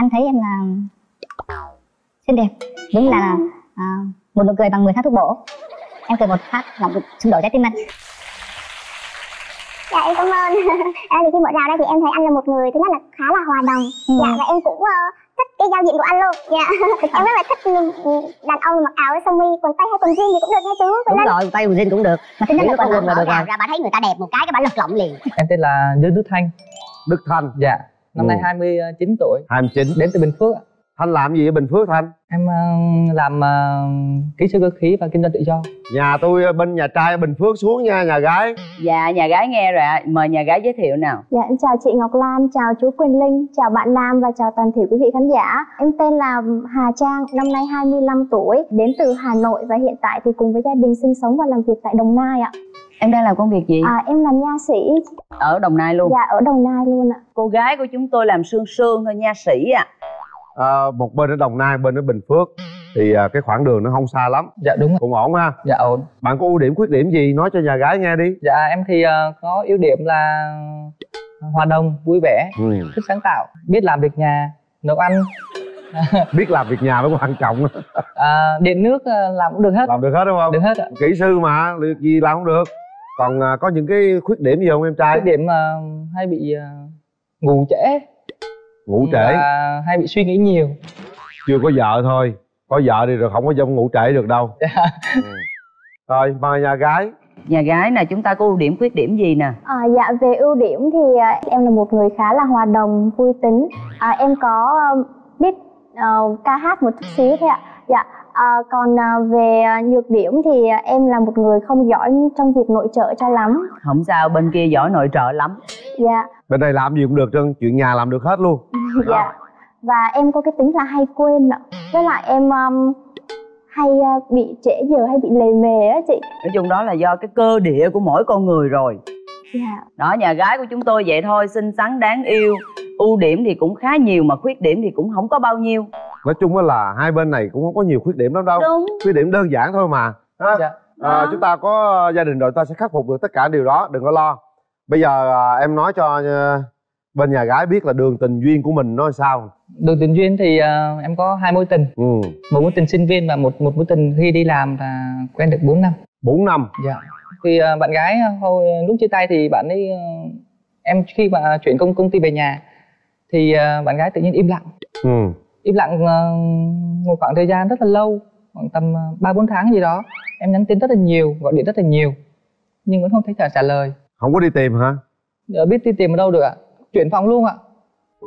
anh thấy em là xinh đẹp đúng là à, một nụ cười bằng 10 phát thuốc bổ. Em cười một phát được xung đột trái tim anh. Dạ em cảm ơn. À, thì khi mở rào đây thì em thấy anh là một người thứ nhất là khá là hòa đồng. Ừ. dạ và em cũng ờ, thích cái giao diện của anh luôn. Dạ. Em rất là thích đàn ông mặc áo sơ mi quần tây hay quần jean gì cũng được nha chú. Đúng Linh rồi tay quần jean cũng được. Mà thứ nhất Miễn là quần quần là mở được rào rồi. ra bà thấy người ta đẹp một cái cái bà lật lọng liền. Em tên là Dương Đức Thanh. Đức Thanh Dạ Năm nay Ừ. 29 tuổi 29 Đến từ Bình Phước ạ. Thanh làm gì ở Bình Phước Thanh Em ờ, làm ờ, kỹ sư cơ khí và kinh doanh tự do Nhà tôi ở bên nhà trai ở Bình Phước xuống nha nhà gái Dạ nhà gái nghe rồi ạ Mời nhà gái giới thiệu nào Dạ, em chào chị Ngọc Lan, chào chú Quỳnh Linh, chào bạn Nam và chào toàn thể quý vị khán giả. Em tên là Hà Trang, năm nay 25 tuổi, đến từ Hà Nội và hiện tại thì cùng với gia đình sinh sống và làm việc tại Đồng Nai ạ. Em đang làm công việc gì? À, em làm nha sĩ, Ở Đồng Nai luôn. Dạ ở Đồng Nai luôn ạ. Cô gái của chúng tôi làm sương sương thôi nha sĩ à à, Một bên ở Đồng Nai, bên ở Bình Phước. Thì à, cái khoảng đường nó không xa lắm. Dạ đúng ạ. Cũng ổn ha. Dạ ổn. Bạn có ưu điểm khuyết điểm gì? Nói cho nhà gái nghe đi. Dạ em thì ờ, có ưu điểm là hòa đồng, vui vẻ, ừ. thích sáng tạo Biết làm việc nhà, nấu ăn. Biết làm việc nhà mới quan trọng. À, Điện nước ờ, làm cũng được hết. Làm được hết đúng không? Được hết ạ. Kỹ sư mà, việc gì làm không được Còn à, có những cái khuyết điểm gì không em trai Cái điểm mà hay bị ờ, ngủ trễ Ngủ trễ và hay bị suy nghĩ nhiều Chưa có vợ thôi Có vợ thì rồi không có dông ngủ trễ được đâu Dạ. ừ. Rồi mời nhà gái Nhà gái nè chúng ta có ưu điểm khuyết điểm gì nè À, dạ về ưu điểm thì à, em là một người khá là hòa đồng, vui tính. À, em có à, biết à, ca hát một chút xíu thôi ạ. Dạ. À, còn à, về à, nhược điểm thì à, em là một người không giỏi trong việc nội trợ cho lắm. Không sao bên kia giỏi nội trợ lắm. Dạ. Bên đây làm gì cũng được trơn Chuyện nhà làm được hết luôn. Dạ. Và em có cái tính là hay quên ạ. Với lại em um, hay uh, bị trễ giờ hay bị lề mề á chị. Nói chung đó là do cái cơ địa của mỗi con người rồi. Dạ. Đó nhà gái của chúng tôi vậy thôi Xinh xắn đáng yêu Ưu điểm thì cũng khá nhiều mà khuyết điểm thì cũng không có bao nhiêu. Nói chung á là hai bên này cũng không có nhiều khuyết điểm lắm đâu. Đúng. Khuyết điểm đơn giản thôi mà ha? Dạ. À. Chúng ta có gia đình rồi ta sẽ khắc phục được tất cả điều đó Đừng có lo. Bây giờ à, em nói cho à, bên nhà gái biết là đường tình duyên của mình nó sao. Đường tình duyên thì ờ, em có hai mối tình. Ừ. Một mối tình sinh viên và một một mối tình khi đi làm là quen được 4 năm. 4 năm. Dạ. Thì ờ, bạn gái hồi lúc chia tay thì bạn ấy ờ, em khi mà chuyển công công ty về nhà thì ờ, bạn gái tự nhiên im lặng, Ừ im lặng ờ, một khoảng thời gian rất là lâu, khoảng tầm ờ, ba bốn tháng gì đó. Em nhắn tin rất là nhiều, gọi điện rất là nhiều, nhưng vẫn không thấy trả trả lời. Không có đi tìm hả Ờ, biết đi tìm ở đâu được ạ? Chuyển phòng luôn ạ.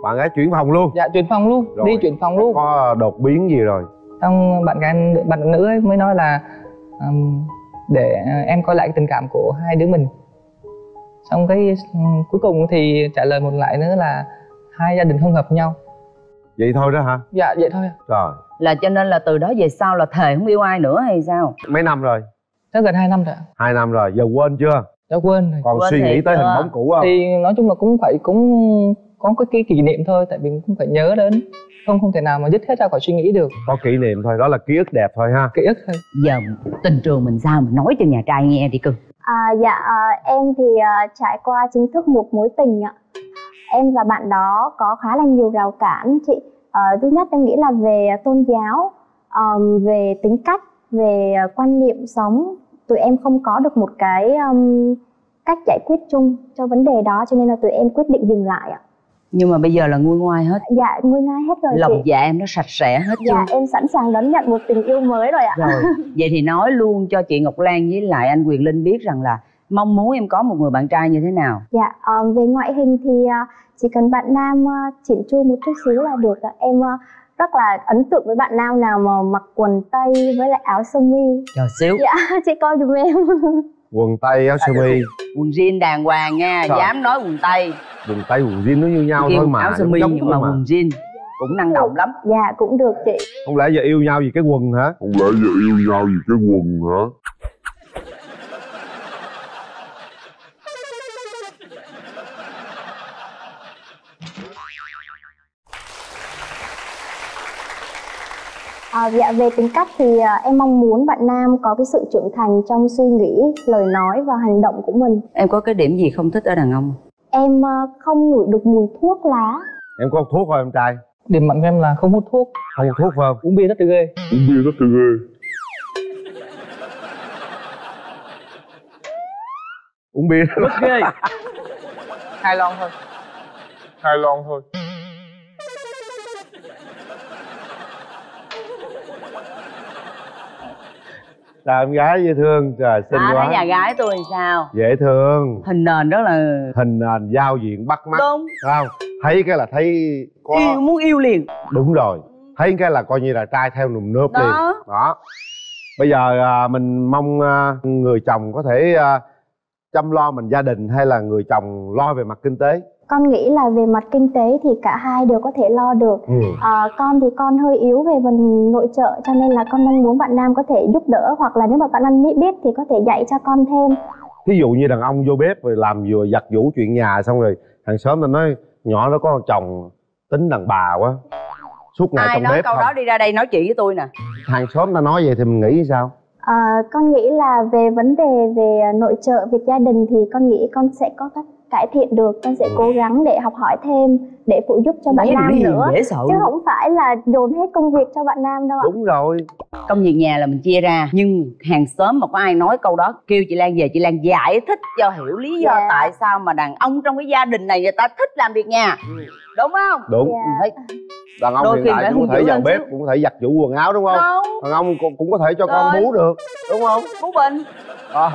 Bạn gái chuyển phòng luôn Dạ chuyển phòng luôn, Rồi. đi chuyển phòng luôn. Có đột biến gì rồi Xong bạn gái bạn nữ ấy mới nói là ừm, để em coi lại cái tình cảm của hai đứa mình xong cái ừm, cuối cùng thì trả lời một lại nữa là hai gia đình không hợp nhau. Vậy thôi đó hả? Dạ vậy thôi ạ. Rồi Là cho nên là từ đó về sau là thề không yêu ai nữa hay sao? Mấy năm rồi? Chắc gần hai năm rồi hai năm rồi. Giờ quên chưa? Đã quên rồi. Còn Quên suy nghĩ tới hình bóng cũ không? Thì nói chung là cũng phải cũng có cái, cái kỷ niệm thôi tại vì cũng phải nhớ đến. Không không thể nào mà dứt hết ra khỏi suy nghĩ được. Có kỷ niệm thôi Đó là ký ức đẹp thôi ha. Ký ức thôi. Giờ tình trường mình sao mình nói cho nhà trai nghe đi cưng à, dạ à, em thì à, trải qua chính thức một mối tình ạ em và bạn đó có khá là nhiều rào cản chị. À, thứ nhất em nghĩ là về tôn giáo ờm, về tính cách về à, quan niệm sống. Tụi em không có được một cái ừm, cách giải quyết chung cho vấn đề đó cho nên là tụi em quyết định dừng lại ạ. Nhưng mà bây giờ là nguôi ngoai hết. Dạ nguôi ngay hết rồi Lòng chị. dạ em nó sạch sẽ hết dạ chưa? em sẵn sàng đón nhận một tình yêu mới rồi ạ. Rồi Vậy thì nói luôn cho chị Ngọc Lan với lại anh Quyền Linh biết rằng là Mong muốn em có một người bạn trai như thế nào Dạ, ờ, về ngoại hình thì ờ, chỉ cần bạn nam ờ, chỉn chu một chút xíu là được ạ. Em ờ, rất là ấn tượng với bạn nam nào mà mặc quần tây với lại áo sơ mi. Chờ xíu Dạ, chị coi giùm em. Quần tây áo sơ mi Quần jean đàng hoàng nha Trời. Dám nói quần tây Quần tây quần jean nó như nhau thôi mà áo sơ mi nhưng mà thôi quần jean Cũng năng động lắm dạ, cũng được chị. Không lẽ giờ yêu nhau vì cái quần hả Không lẽ giờ yêu nhau vì cái quần hả? Ờ, dạ, về tính cách thì ờ, em mong muốn bạn nam có cái sự trưởng thành trong suy nghĩ, lời nói và hành động của mình. Em có cái điểm gì không thích ở đàn ông? Em ờ, không ngửi được mùi thuốc lá. Em có hút thuốc không em trai? Điểm mạnh của em là không hút thuốc. Không hút thuốc phải không? Uống bia rất là ghê. Uống bia rất là ghê. Uống bia. Rất ghê. Hai lon thôi. Hai lon thôi là em gái dễ thương trời xinh à, quá. nhà gái tôi sao? Dễ thương. Hình nền rất là hình nền giao diện bắt mắt. Đúng. Không? Thấy cái là thấy có yêu muốn yêu liền. Đúng rồi. Thấy cái là coi như là trai theo nùm nớp Đó. liền đó. Bây giờ à, mình mong à, người chồng có thể à, chăm lo mình gia đình hay là người chồng lo về mặt kinh tế con nghĩ là về mặt kinh tế thì cả hai đều có thể lo được. Ừ. à, con thì con hơi yếu về phần nội trợ cho nên là con mong muốn bạn nam có thể giúp đỡ hoặc là nếu mà bạn nam biết thì có thể dạy cho con thêm. Thí dụ như đàn ông vô bếp rồi làm vừa giặt giũ chuyện nhà xong rồi hàng xóm ta nói nhỏ nó có chồng tính đàn bà quá suốt ngày ai trong nói bếp câu không? đó đi ra đây nói chuyện với tôi nè. Hàng xóm ta nói vậy thì mình nghĩ sao? À, con nghĩ là về vấn đề về nội trợ việc gia đình thì con nghĩ con sẽ có cách cải thiện được con sẽ cố gắng để học hỏi thêm để phụ giúp cho bạn nam nữa. dễ sợ. Chứ không phải là dồn hết công việc cho bạn nam đâu ạ. Đúng rồi. Công việc nhà là mình chia ra nhưng hàng xóm mà có ai nói câu đó kêu chị Lan về chị Lan giải thích cho hiểu lý do Dạ. tại sao mà đàn ông trong cái gia đình này người ta thích làm việc nhà. Đúng không? Đúng. Dạ. Thấy đàn ông Đôi hiện khi tại cũng có thể vào lên bếp xíu. cũng có thể giặt giũ quần áo đúng không? Đúng. Đàn ông cũng, cũng có thể cho con Rồi. bú được đúng không? Bố bình. Ờ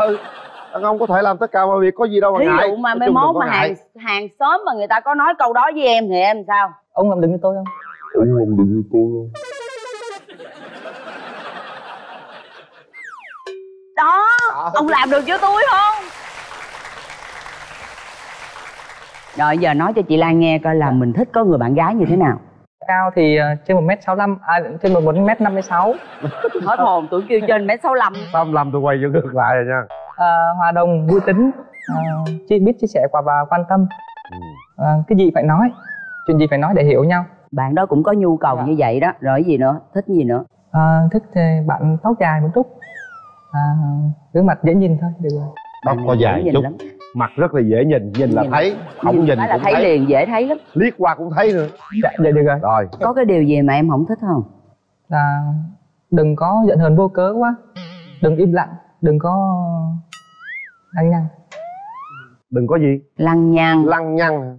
đàn ông có thể làm tất cả mọi việc có gì đâu mà thí ngại. dụ mà mai mốt mà hàng hàng xóm mà người ta có nói câu đó với em thì em sao? Ông làm đừng như tôi không? Ông làm đừng như tôi không? Đó Ờ. ông làm được cho tôi không? Rồi giờ nói cho chị Lan nghe coi là mình thích có người bạn gái như thế nào cao thì ờ, trên một m sáu à trên một m năm mươi sáu. Hết hồn tuổi kêu trên mét sáu lăm. Xong làm tôi quay vô ngược lại rồi nha. À, hòa đồng vui tính. À, chị biết chia sẻ và và quan tâm. À, cái gì phải nói? Chuyện gì phải nói để hiểu nhau? Bạn đó cũng có nhu cầu Dạ. như vậy đó rồi gì nữa? Thích gì nữa? À, thích thì bạn tóc dài một chút. À, gương mặt dễ nhìn thôi được rồi. Tóc có dài chút. lắm. Mặt rất là dễ nhìn nhìn là Nhìn- thấy. không nhìn phải là cũng thấy thấy, liền dễ thấy lắm. Liếc qua cũng thấy nữa. Dạ vậy được rồi rồi. Có cái điều gì mà em không thích không? Là đừng có giận hờn vô cớ quá. Đừng im lặng đừng có lăng nhăng. Đừng có gì? Lăng nhăng. Lăng nhăng.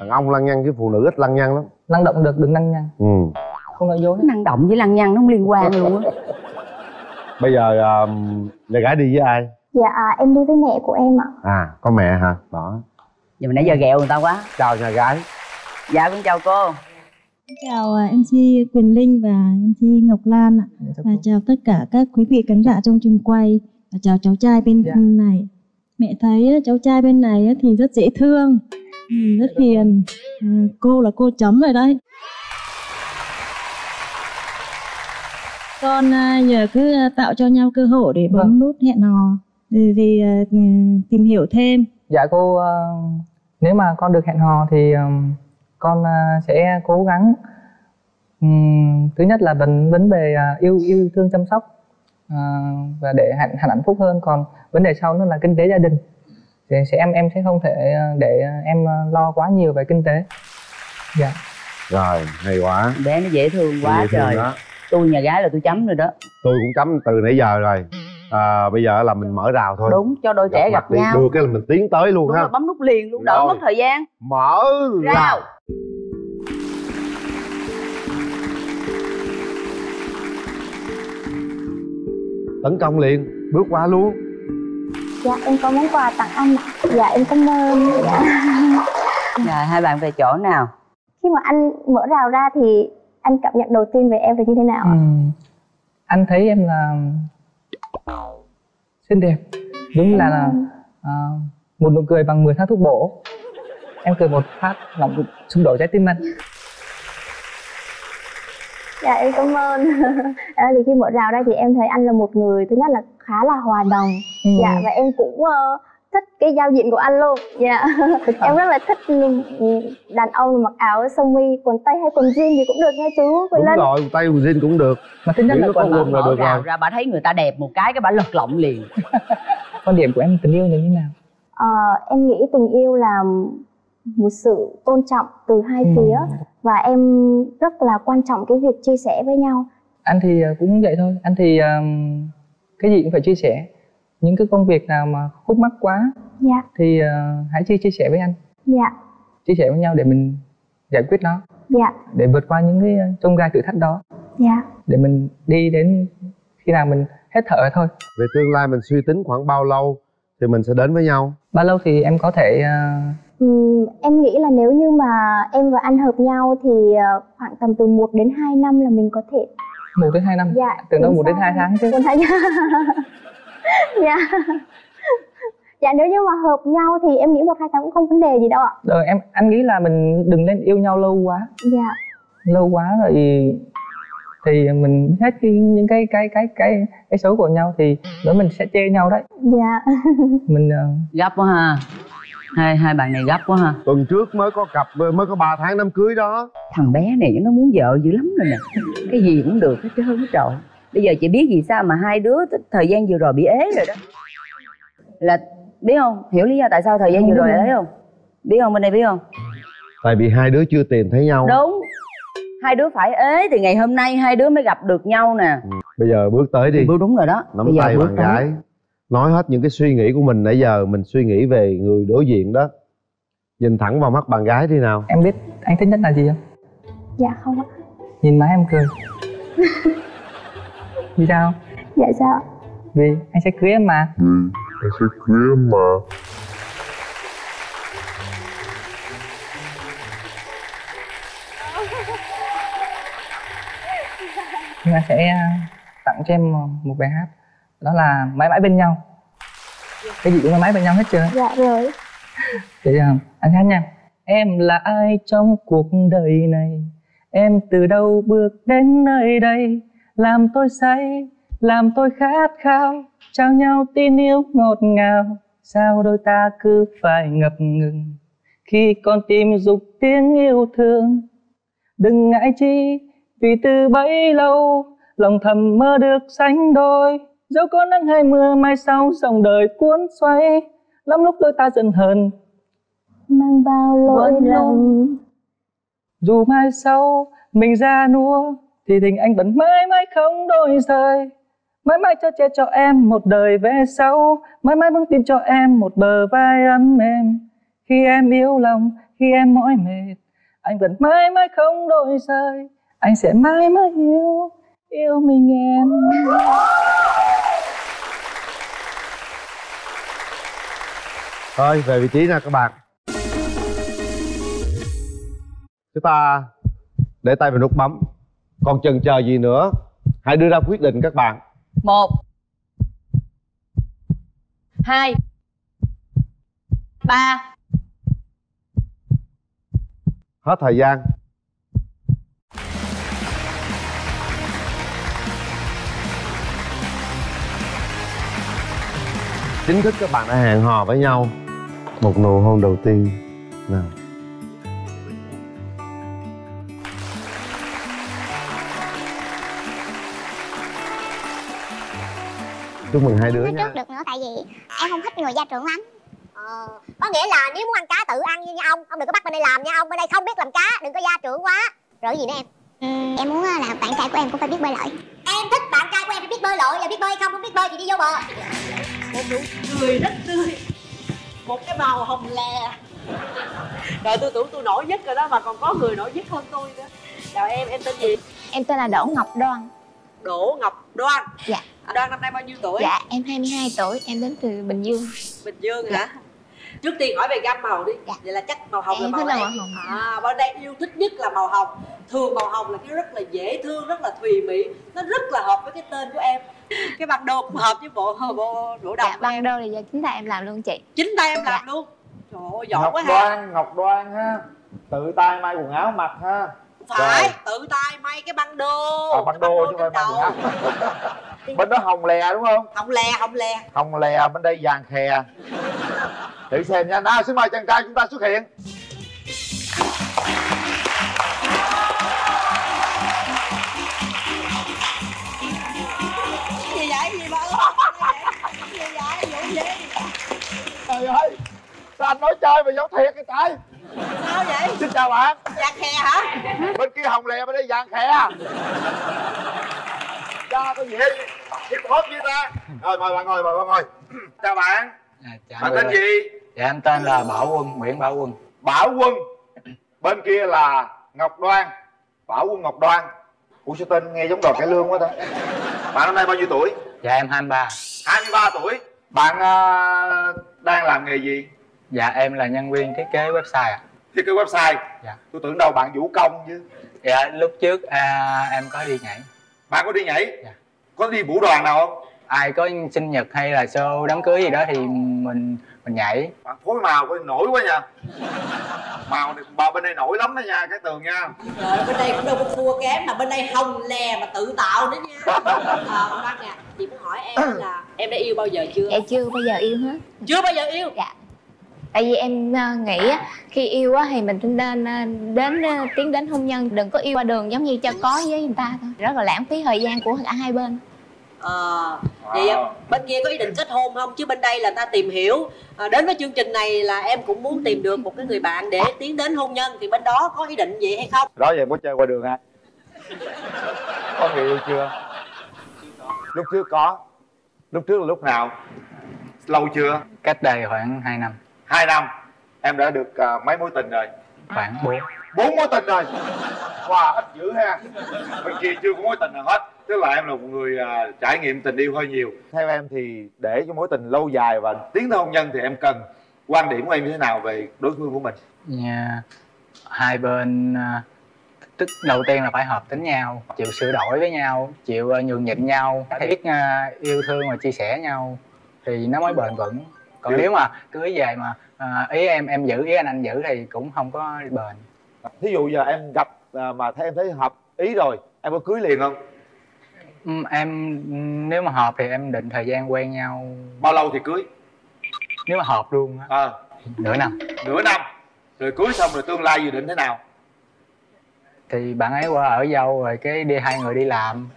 Đàn ông lăng nhăng chứ phụ nữ ít lăng nhăng lắm. Năng động được đừng lăng nhăng. Ừ. không nói dối năng động với lăng nhăng nó không liên quan luôn á. Bây giờ uh, nhà gái đi với ai dạ à, em đi với mẹ của em ạ à có mẹ hả đó giờ mình nãy giờ ghẹo người ta quá chào nhà gái dạ con chào cô Chào à, MC Quyền Linh và MC Ngọc Lan ạ. Và chào tất cả các quý vị khán giả trong trường quay và chào cháu trai bên Dạ. này. Mẹ thấy á, cháu trai bên này á thì rất dễ thương, ừ, rất hiền. Ừ, Cô là cô chấm rồi đấy. Con à, giờ cứ à, tạo cho nhau cơ hội để bấm Vâng. nút hẹn hò thì, thì à, ừ, tìm hiểu thêm. dạ cô ờ, nếu mà con được hẹn hò thì ờm, con ờ, sẽ cố gắng Ừm, thứ nhất là vấn vấn đề à, yêu yêu thương chăm sóc à, và để hạnh hạnh hạnh phúc hơn. Còn vấn đề sau nữa là kinh tế gia đình. Thì sẽ em em sẽ không thể ờ, để em ờ, lo quá nhiều về kinh tế. Dạ. Rồi hay quá. Bé nó dễ thương quá Dễ thương trời. đó. tôi nhà gái là tôi chấm rồi đó. Tôi cũng chấm từ nãy giờ rồi à, bây giờ là mình mở rào thôi. Đúng cho đôi trẻ gặp nhau. Được cái là mình tiến tới luôn đúng ha. là bấm nút liền luôn đỡ mất thời gian. Mở rào. rào. Tấn công liền bước qua luôn. Dạ em có món quà tặng anh ạ. Dạ em cảm ơn. Dạ. rồi hai bạn về chỗ nào? Khi mà anh mở rào ra thì anh cảm nhận đầu tiên về em là như thế nào ạ? Ừm, anh thấy em là xinh đẹp đúng là, là à, một nụ cười bằng 10 tháng thuốc bổ em cười một phát làm xung đổ trái tim anh Dạ em cảm ơn. à, thì khi mở rào ra thì em thấy anh là một người thứ nhất là khá là hòa đồng. Ừ. Dạ và em cũng ờ, thích cái giao diện của anh luôn. Dạ. em rất là thích đàn ông mặc áo sơ mi, quần tây hay quần jean gì cũng được nha chú Quỳnh đúng Linh. rồi tay quần jean cũng được mà nhất Miễn là nó có quan, quần là mở được rào rồi ra bà thấy người ta đẹp một cái cái bà lật lọng liền quan điểm của em tình yêu là như thế nào Ờ, em nghĩ tình yêu là một sự tôn trọng từ hai Ừ. phía và em rất là quan trọng cái việc chia sẻ với nhau anh thì ờ, cũng vậy thôi anh thì ờm, cái gì cũng phải chia sẻ những cái công việc nào mà khúc mắc quá dạ. thì ờ, hãy chia chia sẻ với anh. Dạ. Chia sẻ với nhau để mình giải quyết nó. Dạ. Để vượt qua những cái trong gai thử thách đó. Dạ. Để mình đi đến khi nào mình hết thở thôi. Về tương lai mình suy tính khoảng bao lâu thì mình sẽ đến với nhau? Bao lâu thì em có thể ờ, Ừm, em nghĩ là nếu như mà em và anh hợp nhau thì ờ, khoảng tầm từ 1 đến 2 năm là mình có thể. Một đến hai năm? Dạ tưởng đâu một đến hai tháng chứ. Một tháng dạ. Dạ nếu như mà hợp nhau thì em nghĩ một hai tháng cũng không vấn đề gì đâu ạ. Rồi em anh nghĩ là mình đừng nên yêu nhau lâu quá. Dạ. Lâu quá rồi thì mình hết cái, những cái cái cái cái cái xấu của nhau thì nữa mình sẽ chê nhau đấy. Dạ. Mình ờ, gấp quá ha. Hai hai bạn này gấp quá ha. Tuần trước mới có cặp mới có 3 tháng đám cưới đó. Thằng bé này nó muốn vợ dữ lắm rồi nè. Cái gì cũng được hết trơn hết trọi bây giờ chị biết vì sao mà hai đứa thời gian vừa rồi bị ế rồi đó. Là biết không? Hiểu lý do tại sao thời gian vừa rồi ế không? Biết không? Bên đây biết không? Tại vì hai đứa chưa tìm thấy nhau. Đúng. Hai đứa phải ế thì ngày hôm nay hai đứa mới gặp được nhau nè. Bây giờ bước tới đi. Bước đúng rồi đó. Nắm bây tay bước bạn tới. gái. Nói hết những cái suy nghĩ của mình nãy giờ mình suy nghĩ về người đối diện đó. Nhìn thẳng vào mắt bạn gái đi nào. Em biết anh thích nhất là gì không? Dạ không ạ. Nhìn má em cười vì sao? Dạ sao? Ạ? vì anh sẽ cưới em mà. Vì anh sẽ cưới em mà. Nhưng anh sẽ à, tặng cho em một bài hát. Đó là mãi mãi bên nhau. Cái gì cũng mãi mãi bên nhau hết trơn dạ rồi. Thế anh hát nha. Em là ai trong cuộc đời này? Em từ đâu bước đến nơi đây Làm tôi say, làm tôi khát khao Trao nhau tin yêu ngọt ngào. Sao đôi ta cứ phải ngập ngừng Khi con tim dục tiếng yêu thương? Đừng ngại chi vì từ bấy lâu Lòng thầm mơ được sánh đôi. Dẫu có nắng hay mưa mai sau dòng đời cuốn xoay. Lắm lúc đôi ta giận hờn mang bao lỗi lầm. Dù mai sau mình ra nua thì tình anh vẫn mãi mãi không đổi rời. Mãi mãi cho che cho em một đời về sau. Mãi mãi vững tin cho em một bờ vai ấm êm. Khi em yếu lòng, khi em mỏi mệt Anh vẫn mãi mãi không đổi rời. Anh sẽ mãi mãi yêu, yêu mình em. Thôi về vị trí nè các bạn. Chúng ta để tay vào nút bấm còn chần chờ gì nữa hãy đưa ra quyết định các bạn. Một. Hai. Ba. Hết thời gian. Chính thức các bạn đã hẹn hò với nhau. Một nụ hôn đầu tiên. Nào chúc mừng hai đứa nói nha. trước được nữa tại vì em không thích người gia trưởng lắm. Ờ, có nghĩa là nếu muốn ăn cá tự ăn như, như ông ông đừng có bắt bên đây làm nha ông bên đây không biết làm cá đừng có gia trưởng quá. Rồi gì nữa em? Ừ, em muốn là bạn trai của em cũng phải biết bơi lội. Em thích bạn trai của em phải biết bơi lội là biết bơi không không biết bơi thì đi vô bờ. Một nụ cười rất tươi một cái màu hồng lè. Rồi tôi tưởng tôi nổi nhất rồi đó mà còn có người nổi nhất hơn tôi nữa. Chào em em tên gì? Em tên là Đỗ Ngọc Đoan. Đỗ ngọc đoan. Dạ. Đoan năm nay bao nhiêu tuổi? Dạ em 22 tuổi em đến từ Bình Dương. Bình dương hả? Trước tiên hỏi về gam màu đi. Dạ. vậy là chắc màu hồng Em là màu thích màu hồng. à bên đây yêu thích nhất là màu hồng. Thường màu hồng là cái rất là dễ thương rất là thùy mị. Nó rất là hợp với cái tên của em. Cái bản đồ cũng hợp với bộ bộ bộ đọc dạ em. đô là do chính tay em làm luôn chị. Chính tay em làm Dạ. luôn? Trời ơi giỏi Ngọc quá ha. Đoan, Ngọc Đoan ha. Tự tay may quần áo mặc ha. Phải Rồi. tự tay may cái băng đô. À, băng đô chứ không phải quần áo Bên đó hồng lè đúng không? hồng lè hồng lè. Hồng lè bên đây vàng khè. Thử xem nha. Nào xin mời chàng trai chúng ta xuất hiện. Gì vậy? Gì mà gì vậy? Vụ gì Trời ơi Sao anh nói chơi mà giống thiệt cái trái sao vậy? Xin chào bạn. Giang khe hả? Bên kia hồng lè bên đây vàng khè cha có gì? Hết hip hop với ta. Rồi mời bạn ngồi mời bạn ngồi. Chào bạn. Dạ, bạn tên gì? Dạ em tên là Bảo Quân, Nguyễn Bảo Quân. Bảo quân. Bên kia là ngọc đoan. Bảo quân ngọc đoan. Ủa sao tên nghe giống đòi cải lương quá ta? Bạn năm nay bao nhiêu tuổi? Dạ em 23 23 tuổi. Bạn à, đang làm nghề gì? Dạ em là nhân viên thiết kế website ạ. Thiết kế website? Dạ. Tôi tưởng đâu bạn vũ công chứ. Dạ lúc trước à, em có đi nhảy bạn có đi nhảy? Dạ. có đi vũ đoàn nào không? Ai có sinh nhật hay là show đám cưới gì đó thì mình mình nhảy. Bạn phối màu coi nổi quá nha. Màu này bà bên đây nổi lắm đó nha cái tường nha. Trời bên đây cũng đâu có thua kém mà bên đây hồng lè mà tự tạo nữa nha. À, ông bác nè chị muốn hỏi em là em đã yêu bao giờ chưa? Dạ chưa bao giờ yêu hết. Chưa bao giờ yêu? Dạ tại vì em ờ, nghĩ á, khi yêu á, thì mình nên ờ, đến ờ, tiến đến hôn nhân đừng có yêu qua đường giống như cho có với người ta thôi. Rất là lãng phí thời gian của cả hai bên. Ờ, vậy bên kia có ý định kết hôn không? Chứ bên đây là ta tìm hiểu. À, đến với chương trình này là em cũng muốn tìm được một cái người bạn để tiến đến hôn nhân. Thì bên đó có ý định gì hay không? Đó giờ có chơi qua đường hả? Có người yêu chưa? Lúc trước có. Lúc trước là lúc nào? Lâu chưa? Cách đây khoảng 2 năm hai năm em đã được à, mấy mối tình rồi? Khoảng 4 bốn mối tình rồi? Wow ít dữ ha. Bên kia chưa có mối tình nào hết. Tức là em là một người à, trải nghiệm tình yêu hơi nhiều. Theo em thì để cho mối tình lâu dài và tiến tới hôn nhân thì em cần quan điểm của em như thế nào về đối phương của mình? Nha, Hai bên à, tức đầu tiên là phải hợp tính nhau chịu sửa đổi với nhau chịu à, nhường nhịn nhau biết à, yêu thương và chia sẻ nhau thì nó mới bền vững còn nếu mà cưới về mà à, ý em em giữ ý anh anh giữ thì cũng không có bền. Thí dụ giờ em gặp à, mà thấy em thấy hợp ý rồi em có cưới liền không? Ừm, em nếu mà hợp thì em định thời gian quen nhau. Bao lâu thì cưới? Nếu mà hợp luôn á. À, nửa năm. Nửa năm. Rồi cưới xong rồi tương lai dự định thế nào? Thì bạn ấy qua ở dâu rồi cái đi hai người đi làm.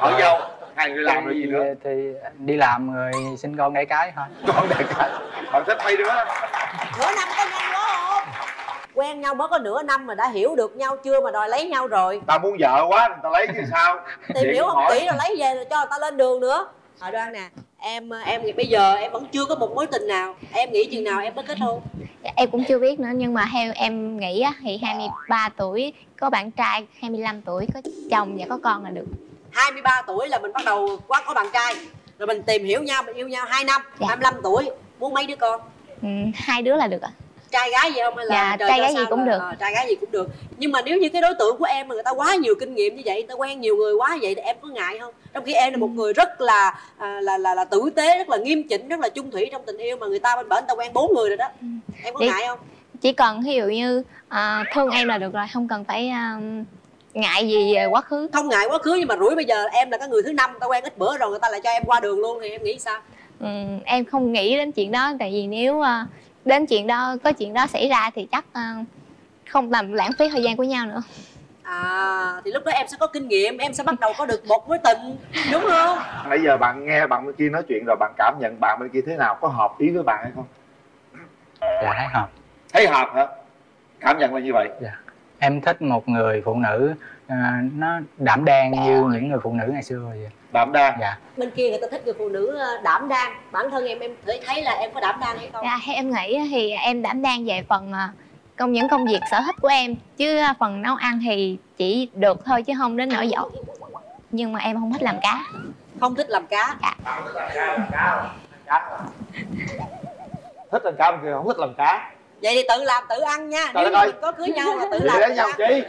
Ở dâu hai người làm rồi gì nữa? thì đi làm rồi sinh con đẻ cái thôi. Con đại cái. Bạn thích mấy đứa nửa năm có nhanh quá không? Quen nhau mới có nửa năm mà đã hiểu được nhau chưa mà đòi lấy nhau rồi. Ta muốn vợ quá người ta lấy chứ sao? Tìm hiểu không? hỏi. kỹ rồi lấy về rồi cho người ta lên đường nữa. À đoan nè em em nghĩ bây giờ em vẫn chưa có một mối tình nào. Em nghĩ chừng nào em mới kết hôn? Em cũng chưa biết nữa nhưng mà theo em nghĩ á, thì 23 tuổi có bạn trai 25 tuổi có chồng và có con là được 23 tuổi là mình bắt đầu quá có bạn trai. Rồi mình tìm hiểu nhau mình yêu nhau 2 năm Dạ. 25 tuổi muốn mấy đứa con? Ừ, hai đứa là được ạ. Trai gái gì không? Hay là Dạ, trai gái gì cũng là- được. ờ, trai gái gì cũng được. Nhưng mà nếu như cái đối tượng của em mà người ta quá nhiều kinh nghiệm như vậy người ta quen nhiều người quá vậy thì em có ngại không? Trong khi em là một người rất là à, là là là tử tế rất là nghiêm chỉnh rất là chung thủy trong tình yêu mà người ta bên bển người ta quen bốn người rồi đó. Em có Đi. ngại không? chỉ cần ví dụ như à, thương em là được rồi không cần phải à, ngại gì về quá khứ? Không ngại quá khứ nhưng mà rủi bây giờ em là cái người thứ năm người ta quen ít bữa rồi người ta lại cho em qua đường luôn thì em nghĩ sao? Ừ, em không nghĩ đến chuyện đó tại vì nếu à, đến chuyện đó có chuyện đó xảy ra thì chắc à, không làm lãng phí thời gian của nhau nữa. À thì lúc đó em sẽ có kinh nghiệm em sẽ bắt đầu có được một mối tình đúng không? Nãy giờ bạn nghe bạn bên kia nói chuyện rồi bạn cảm nhận bạn bên kia thế nào có hợp ý với bạn hay không? Dạ thấy hợp. Thấy hợp hả? Cảm nhận là như vậy. Dạ em thích một người phụ nữ à, nó đảm đang như những người phụ nữ ngày xưa vậy. Đảm đang. Dạ. Bên kia người ta thích người phụ nữ ờ, đảm đang. Bản thân em em thấy thấy là em có đảm đang hay không? Dạ, em nghĩ á, thì em đảm đang về phần à, công những công việc sở thích của em. Chứ à, phần nấu ăn thì chỉ được thôi chứ không đến nỗi giỏi nhưng mà em không thích làm cá. Không thích làm cá. Thích làm cá bên kia không thích làm cá vậy thì tự làm tự ăn nha. Trời nếu ơi. mình có cưới nhau là tự Vậy làm tự nhau ăn. chi?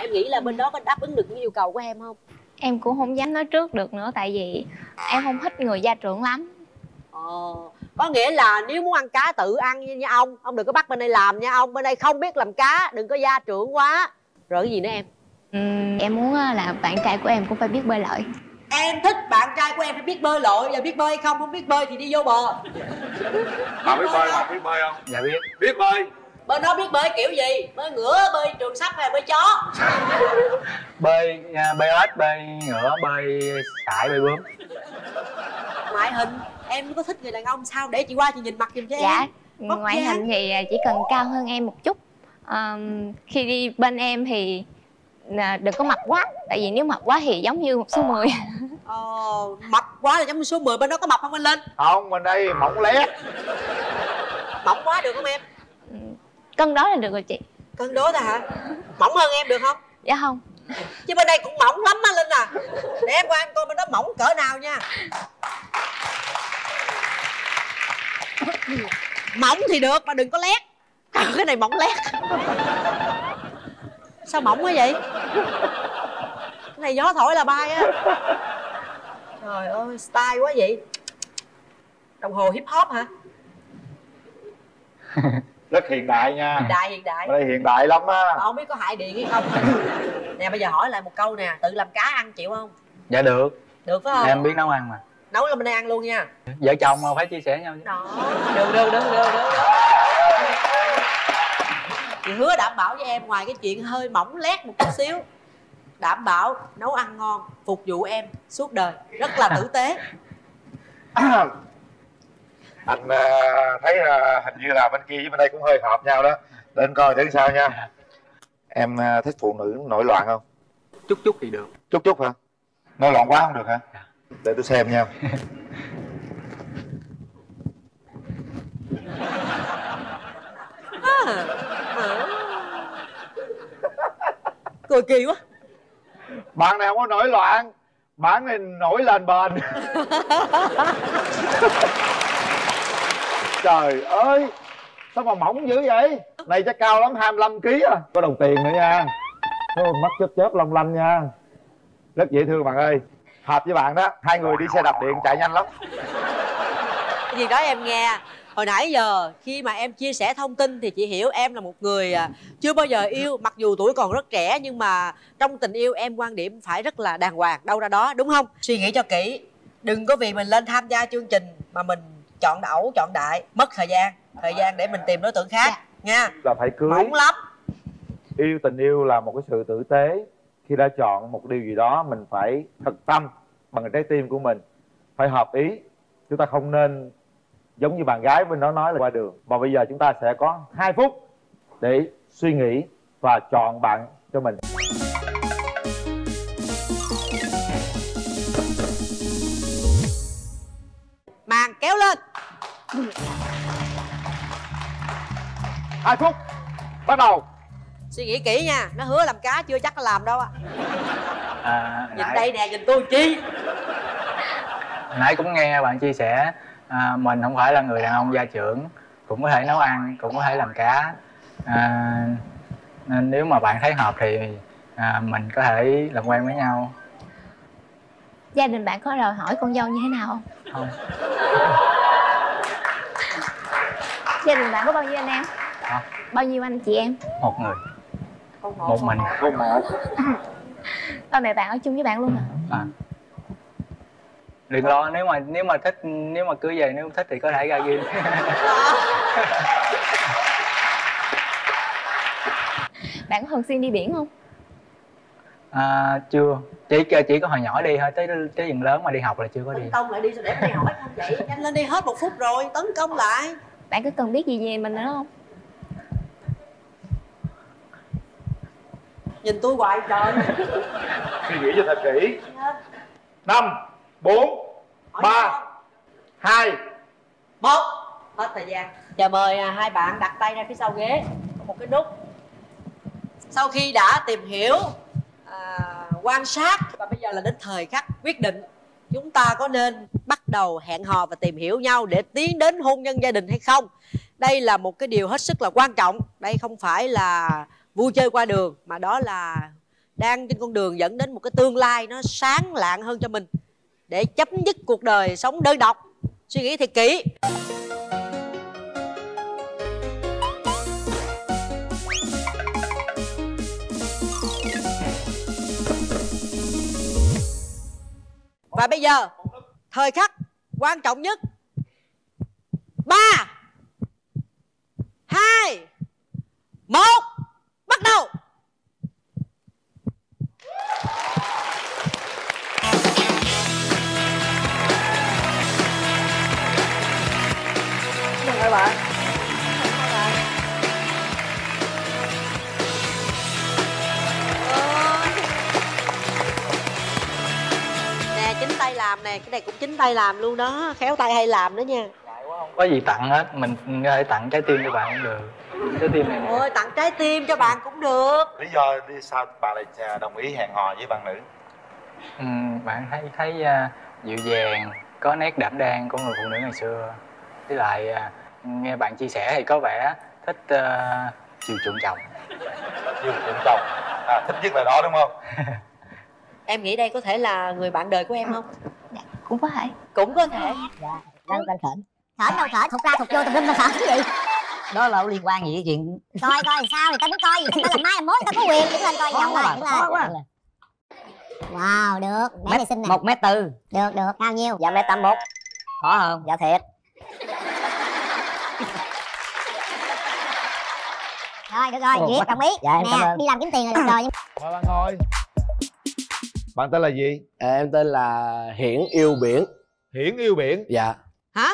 Em nghĩ là bên đó có đáp ứng được những yêu cầu của em không? Em cũng không dám nói trước được nữa tại vì em không thích người gia trưởng lắm. Ồ, có nghĩa là nếu muốn ăn cá tự ăn như, như ông ông đừng có bắt bên đây làm nha ông. Bên đây không biết làm cá đừng có gia trưởng quá. Rồi cái gì nữa em? Ừm, em muốn á, là bạn trai của em cũng phải biết bơi lội em thích bạn trai của em phải biết bơi lội. Và biết bơi không? Không biết bơi thì đi vô bờ. Bạn biết bơi bạn biết bơi không? Dạ biết. Biết bơi. Bên đó biết bơi kiểu gì? Bơi ngửa bơi trường sắp hay bơi chó? Bơi à, bơi ếch bơi ngựa bơi sải bơi bướm. Ngoại hình. Em có thích người đàn ông sao? Để chị qua chị nhìn mặt giùm cho dạ. Em Vóc ngoại hình thì à, chỉ cần cao hơn em một chút. Ờm, khi đi bên em thì đừng có mập quá. Tại vì nếu mập quá thì giống như một số 10 ờ, mập quá là giống như số 10 bên đó có mập không anh linh? Không bên đây mỏng lét mỏng quá được không em? Cân đó là được rồi chị. Cân đối thôi hả? Mỏng hơn em được không? Dạ không. Chứ bên đây cũng mỏng lắm á linh à. Để em qua em coi bên đó mỏng cỡ nào nha. Mỏng thì được mà đừng có lét. Trời, cái này mỏng lét sao mỏng quá vậy? Cái này gió thổi là bay á. Trời ơi style quá vậy. Đồng hồ hip hop hả? Rất hiện đại nha. Hiện đại hiện đại. Đây hiện đại lắm á. Mà không biết có hại điện hay không. Nè bây giờ hỏi lại một câu nè. Tự làm cá ăn chịu không? Dạ được. Được phải không? Em biết nấu ăn mà. Nấu lên bên đây ăn luôn nha. Vợ chồng mà phải chia sẻ nhau chứ. Đó. Được được được được được chị hứa đảm bảo với em ngoài cái chuyện hơi mỏng lét một chút xíu đảm bảo nấu ăn ngon phục vụ em suốt đời. Rất là tử tế. Anh ờ, thấy ờ, hình như là bên kia với bên đây cũng hơi hợp nhau đó. Để anh coi thử sao nha. Em ờ, thích phụ nữ nổi loạn không? Chút chút thì được. Chút chút hả? Nổi loạn quá không được hả? Để tôi xem nha à, à. cười kỳ quá. Bạn này không có nổi loạn bạn này nổi lên bền. Trời ơi sao mà mỏng dữ vậy? Này chắc cao lắm 25 kg à. Có đồng tiền nữa nha. Có mắt chớp chớp long lanh nha. Rất dễ thương bạn ơi. Hợp với bạn đó hai người đi xe đạp điện chạy nhanh lắm. Gì đó em nghe hồi nãy giờ khi mà em chia sẻ thông tin thì chị hiểu em là một người à, chưa bao giờ yêu mặc dù tuổi còn rất trẻ nhưng mà trong tình yêu em quan điểm phải rất là đàng hoàng đâu ra đó đúng không? Suy nghĩ cho kỹ đừng có vì mình lên tham gia chương trình mà mình chọn đẩu chọn đại mất thời gian thời gian để mình tìm đối tượng khác nha. Là phải cưới. Mỏng lắm. Yêu tình yêu là một cái sự tử tế. Khi đã chọn một điều gì đó mình phải thật tâm bằng trái tim của mình phải hợp ý. Chúng ta không nên giống như bạn gái bên đó nói là qua đường. Mà bây giờ chúng ta sẽ có 2 phút để suy nghĩ và chọn bạn cho mình. Màn kéo lên. Hai phút. Bắt đầu. Suy nghĩ kỹ nha. Nó hứa làm cá chưa chắc nó làm đâu á à, nhìn nãy, đây nè nhìn tôi chi? Nãy cũng nghe bạn chia sẻ à, mình không phải là người đàn ông gia trưởng cũng có thể nấu ăn cũng có thể làm cá. À, nên nếu mà bạn thấy hợp thì à, mình có thể làm quen với nhau. Gia đình bạn có đòi hỏi con dâu như thế nào không? Không. Gia đình bạn có bao nhiêu anh em? Không. bao nhiêu anh chị em? Một người. Con một mình. không một ba mẹ bạn ở chung với bạn luôn hả? À. đừng lo nếu mà nếu mà thích nếu mà cưới về nếu thích thì có thể ra riêng bạn có thường xuyên đi biển không? À, chưa. Chỉ chỉ có hồi nhỏ đi thôi tới tới dần lớn mà đi học là chưa có đi. Tấn công lại đi sao để mày hỏi không vậy nhanh lên đi hết một phút rồi tấn công lại. Bạn có cần biết gì về mình nữa không? Nhìn tôi hoài trời. Suy nghĩ cho thật kỹ. Năm bốn ba hai. Một. Hết thời gian. Chờ mời à, hai bạn đặt tay ra phía sau ghế. Có một cái nút. Sau khi đã tìm hiểu à, quan sát và bây giờ là đến thời khắc quyết định chúng ta có nên bắt đầu hẹn hò và tìm hiểu nhau để tiến đến hôn nhân gia đình hay không? Đây là một cái điều hết sức là quan trọng. Đây không phải là vui chơi qua đường mà đó là đang trên con đường dẫn đến một cái tương lai nó sáng lạng hơn cho mình để chấm dứt cuộc đời sống đơn độc. Suy nghĩ thật kỹ. Và bây giờ, thời khắc quan trọng nhất. Ba, hai, một, bắt đầu. Tay làm luôn đó khéo tay hay làm đó nha. Không có gì tặng hết mình có thể tặng trái tim cho bạn cũng được. Trái tim này ôi tặng trái tim cho bạn cũng được. Lý do đi sao bạn lại đồng ý hẹn hò với bạn nữ? Ừ, bạn thấy thấy à, dịu dàng có nét đảm đang của người phụ nữ ngày xưa. Với lại à, nghe bạn chia sẻ thì có vẻ thích à, chiều chuộng chồng. Chiều chuộng chồng. À, thích nhất là đó đúng không? Em nghĩ đây có thể là người bạn đời của em không cũng có thể. Cũng có thể. Đang đang khẩn Thở đâu thở, thụt ra thụt vô tùm lum thở cái gì? Đó là có liên quan gì cái chuyện? Coi coi sao, người ta muốn coi gì, người ta làm mai mốt, người ta có quyền đứng lên coi rồi, bà, đứng lên. Wow, được, bé này xinh nè. một mét tư. Được, được, bao nhiêu? dạ mét tám mốt. Khó không dạ thiệt. Rồi, được rồi, Duyệt đồng ý. Dạ, Nè, đi làm kiếm tiền là được rồi. Mời bạn ngồi bạn tên là gì? À, em tên là Hiển Yêu Biển. Hiển yêu biển. Dạ. Hả?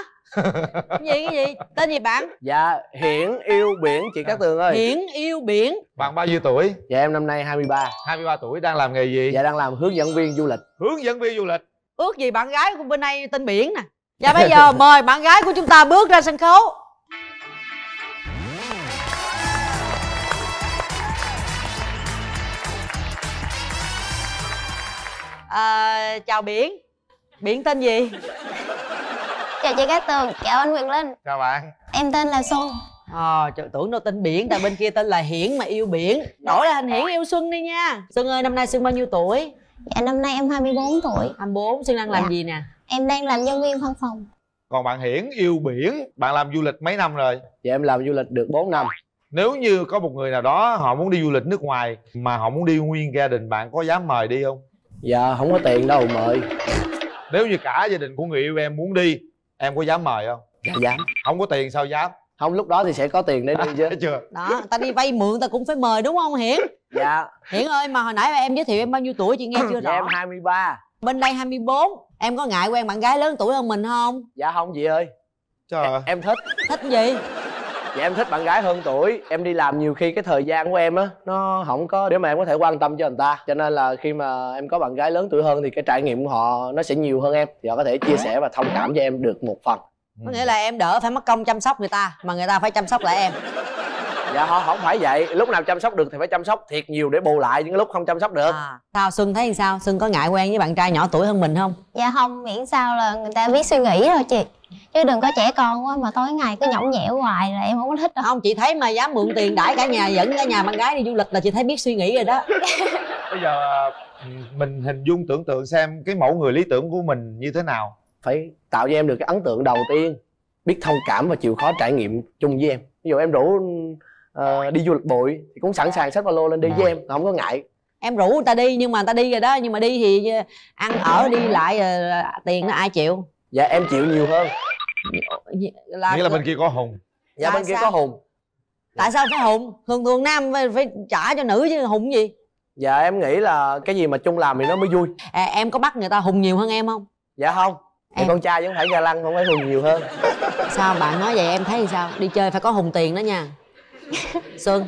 Cái gì cái gì? Tên gì bạn? Dạ Hiển Yêu Biển. Chị Cát Tường ơi. Hiển yêu biển. Bạn bao nhiêu tuổi? Dạ em năm nay 23 23 tuổi đang làm nghề gì? Dạ đang làm hướng dẫn viên du lịch. Hướng dẫn viên du lịch. Ước gì bạn gái của bên đây tên biển nè. Và bây giờ mời bạn gái của chúng ta bước ra sân khấu à, chào biển. Biển tên gì? Chào chị Cát Tường chào anh Quyền Linh. Chào bạn. Em tên là Xuân. Ờ, trời, tưởng đâu tên Biển, tại bên kia tên là Hiển mà yêu biển. Đổi là thành Hiển yêu Xuân đi nha. Xuân ơi, năm nay Xuân bao nhiêu tuổi? dạ năm nay em 24 tuổi. 24, Xuân đang làm Dạ. gì nè? em đang làm nhân viên văn phòng. Còn bạn hiển yêu biển bạn làm du lịch mấy năm rồi? Dạ em làm du lịch được 4 năm. Nếu như có một người nào đó họ muốn đi du lịch nước ngoài mà họ muốn đi nguyên gia đình bạn có dám mời đi không Dạ không có tiền đâu mời. Nếu như cả gia đình của người yêu em muốn đi em có dám mời không? Dạ dám. Không có tiền sao dám? Không lúc đó thì sẽ có tiền để đi chứ. Chưa? Đó, ta đi vay mượn ta cũng phải mời đúng không Hiển? Dạ. Hiển ơi, mà hồi nãy em giới thiệu em bao nhiêu tuổi chị nghe chưa Dạ rõ? em 23 Bên đây 24 Em có ngại quen bạn gái lớn tuổi hơn mình không? Dạ không chị ơi. Trời ơi Em thích. Thích gì? Dạ em thích bạn gái hơn tuổi. Em đi làm nhiều khi cái thời gian của em á Nó không có để mà em có thể quan tâm cho người ta. Cho nên là khi mà em có bạn gái lớn tuổi hơn Thì cái trải nghiệm của họ nó sẽ nhiều hơn em. Thì họ có thể chia sẻ và thông cảm cho em được một phần. Có nghĩa là em đỡ phải mất công chăm sóc người ta Mà người ta phải chăm sóc lại em. Dạ họ không phải vậy. Lúc nào chăm sóc được thì phải chăm sóc thiệt nhiều để bù lại những lúc không chăm sóc được. À, Sao Xuân thấy sao? Xuân có ngại quen với bạn trai nhỏ tuổi hơn mình không? dạ không miễn sao là người ta biết suy nghĩ thôi chị chứ đừng có trẻ con quá mà tối ngày cứ nhõng nhẽo hoài là em không có thích đâu. Không, chị thấy mà dám mượn tiền đãi cả nhà dẫn cả nhà bạn gái đi du lịch là chị thấy biết suy nghĩ rồi đó. Bây giờ mình hình dung tưởng tượng xem cái mẫu người lý tưởng của mình như thế nào. Phải tạo cho em được cái ấn tượng đầu tiên Biết thông cảm và chịu khó trải nghiệm chung với em. Ví dụ em rủ ờ, đi du lịch bụi Thì cũng sẵn sàng xách ba lô lên đi với em Không có ngại. Em rủ người ta đi nhưng mà người ta đi rồi đó nhưng mà đi thì ờ, ăn ở đi lại ờ, tiền nó ai chịu Dạ em chịu nhiều hơn. Là, nghĩa là bên kia có hùng. Dạ Là bên kia sao? có Hùng. Tại sao phải hùng? Thường thường nam phải, phải trả cho nữ chứ hùng gì? Dạ em nghĩ là cái gì mà chung làm thì nó mới vui. À, em có bắt người ta hùng nhiều hơn em không? Dạ không. Thì Em- con trai vẫn phải ga lăng không phải hùng nhiều hơn. Sao bạn nói vậy em thấy thì sao? Đi chơi phải có hùng tiền đó nha. Xuân.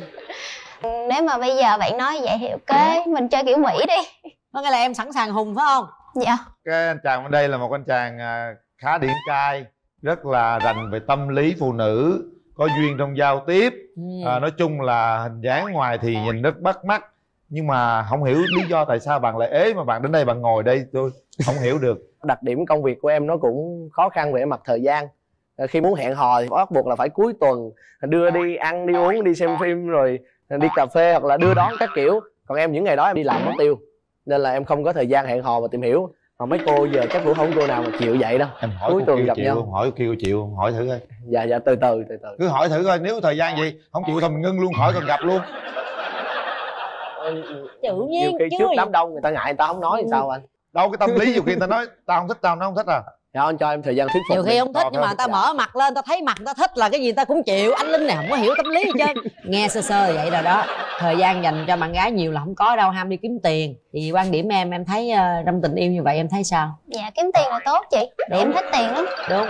Nếu mà bây giờ bạn nói vậy thì ok mình chơi kiểu mỹ đi. Có nghĩa là em sẵn sàng hùng phải không dạ. Cái anh chàng bên đây là một anh chàng à, khá điển trai rất là rành về tâm lý phụ nữ có duyên trong giao tiếp. Ừ. à, nói chung là hình dáng ngoài thì nhìn rất bắt mắt. Nhưng mà không hiểu lý do tại sao bạn lại ế mà bạn đến đây bạn ngồi đây tôi không hiểu được. Đặc điểm công việc của em nó cũng khó khăn về mặt thời gian. Ờ, Khi muốn hẹn hò thì bắt buộc là phải cuối tuần Đưa đi ăn, đi uống, đi xem phim rồi đi cà phê hoặc là đưa đón các kiểu. Còn em những ngày đó em đi làm mất tiêu Nên là em không có thời gian hẹn hò và tìm hiểu. Còn mấy cô giờ chắc cũng không cô nào mà chịu vậy đâu. Em hỏi Cuối cô tuần kêu gặp chịu nhau. không hỏi cô kêu chịu hỏi thử coi. Dạ dạ từ từ từ từ. Cứ hỏi thử coi nếu thời gian gì không chịu thôi mình ngưng luôn khỏi cần gặp luôn. Tự Nhiều nhiên khi chứ trước đám đông người ta ngại người ta không nói thì sao anh? Đâu cái tâm lý nhiều khi người ta nói tao không thích tao nó không thích à Dạ anh cho em thời gian thuyết phục nhiều khi không thích nhưng mà người ta mở mặt lên ta thấy mặt người ta thích là cái gì ta cũng chịu. Anh linh này không có hiểu tâm lý gì trơn. Nghe sơ sơ vậy rồi đó. Thời gian dành cho bạn gái nhiều là không có đâu ham đi kiếm tiền. Thì quan điểm em em thấy ờ, trong tình yêu như vậy em thấy sao? Dạ kiếm tiền là tốt chị. Để em thích tiền lắm. Đúng.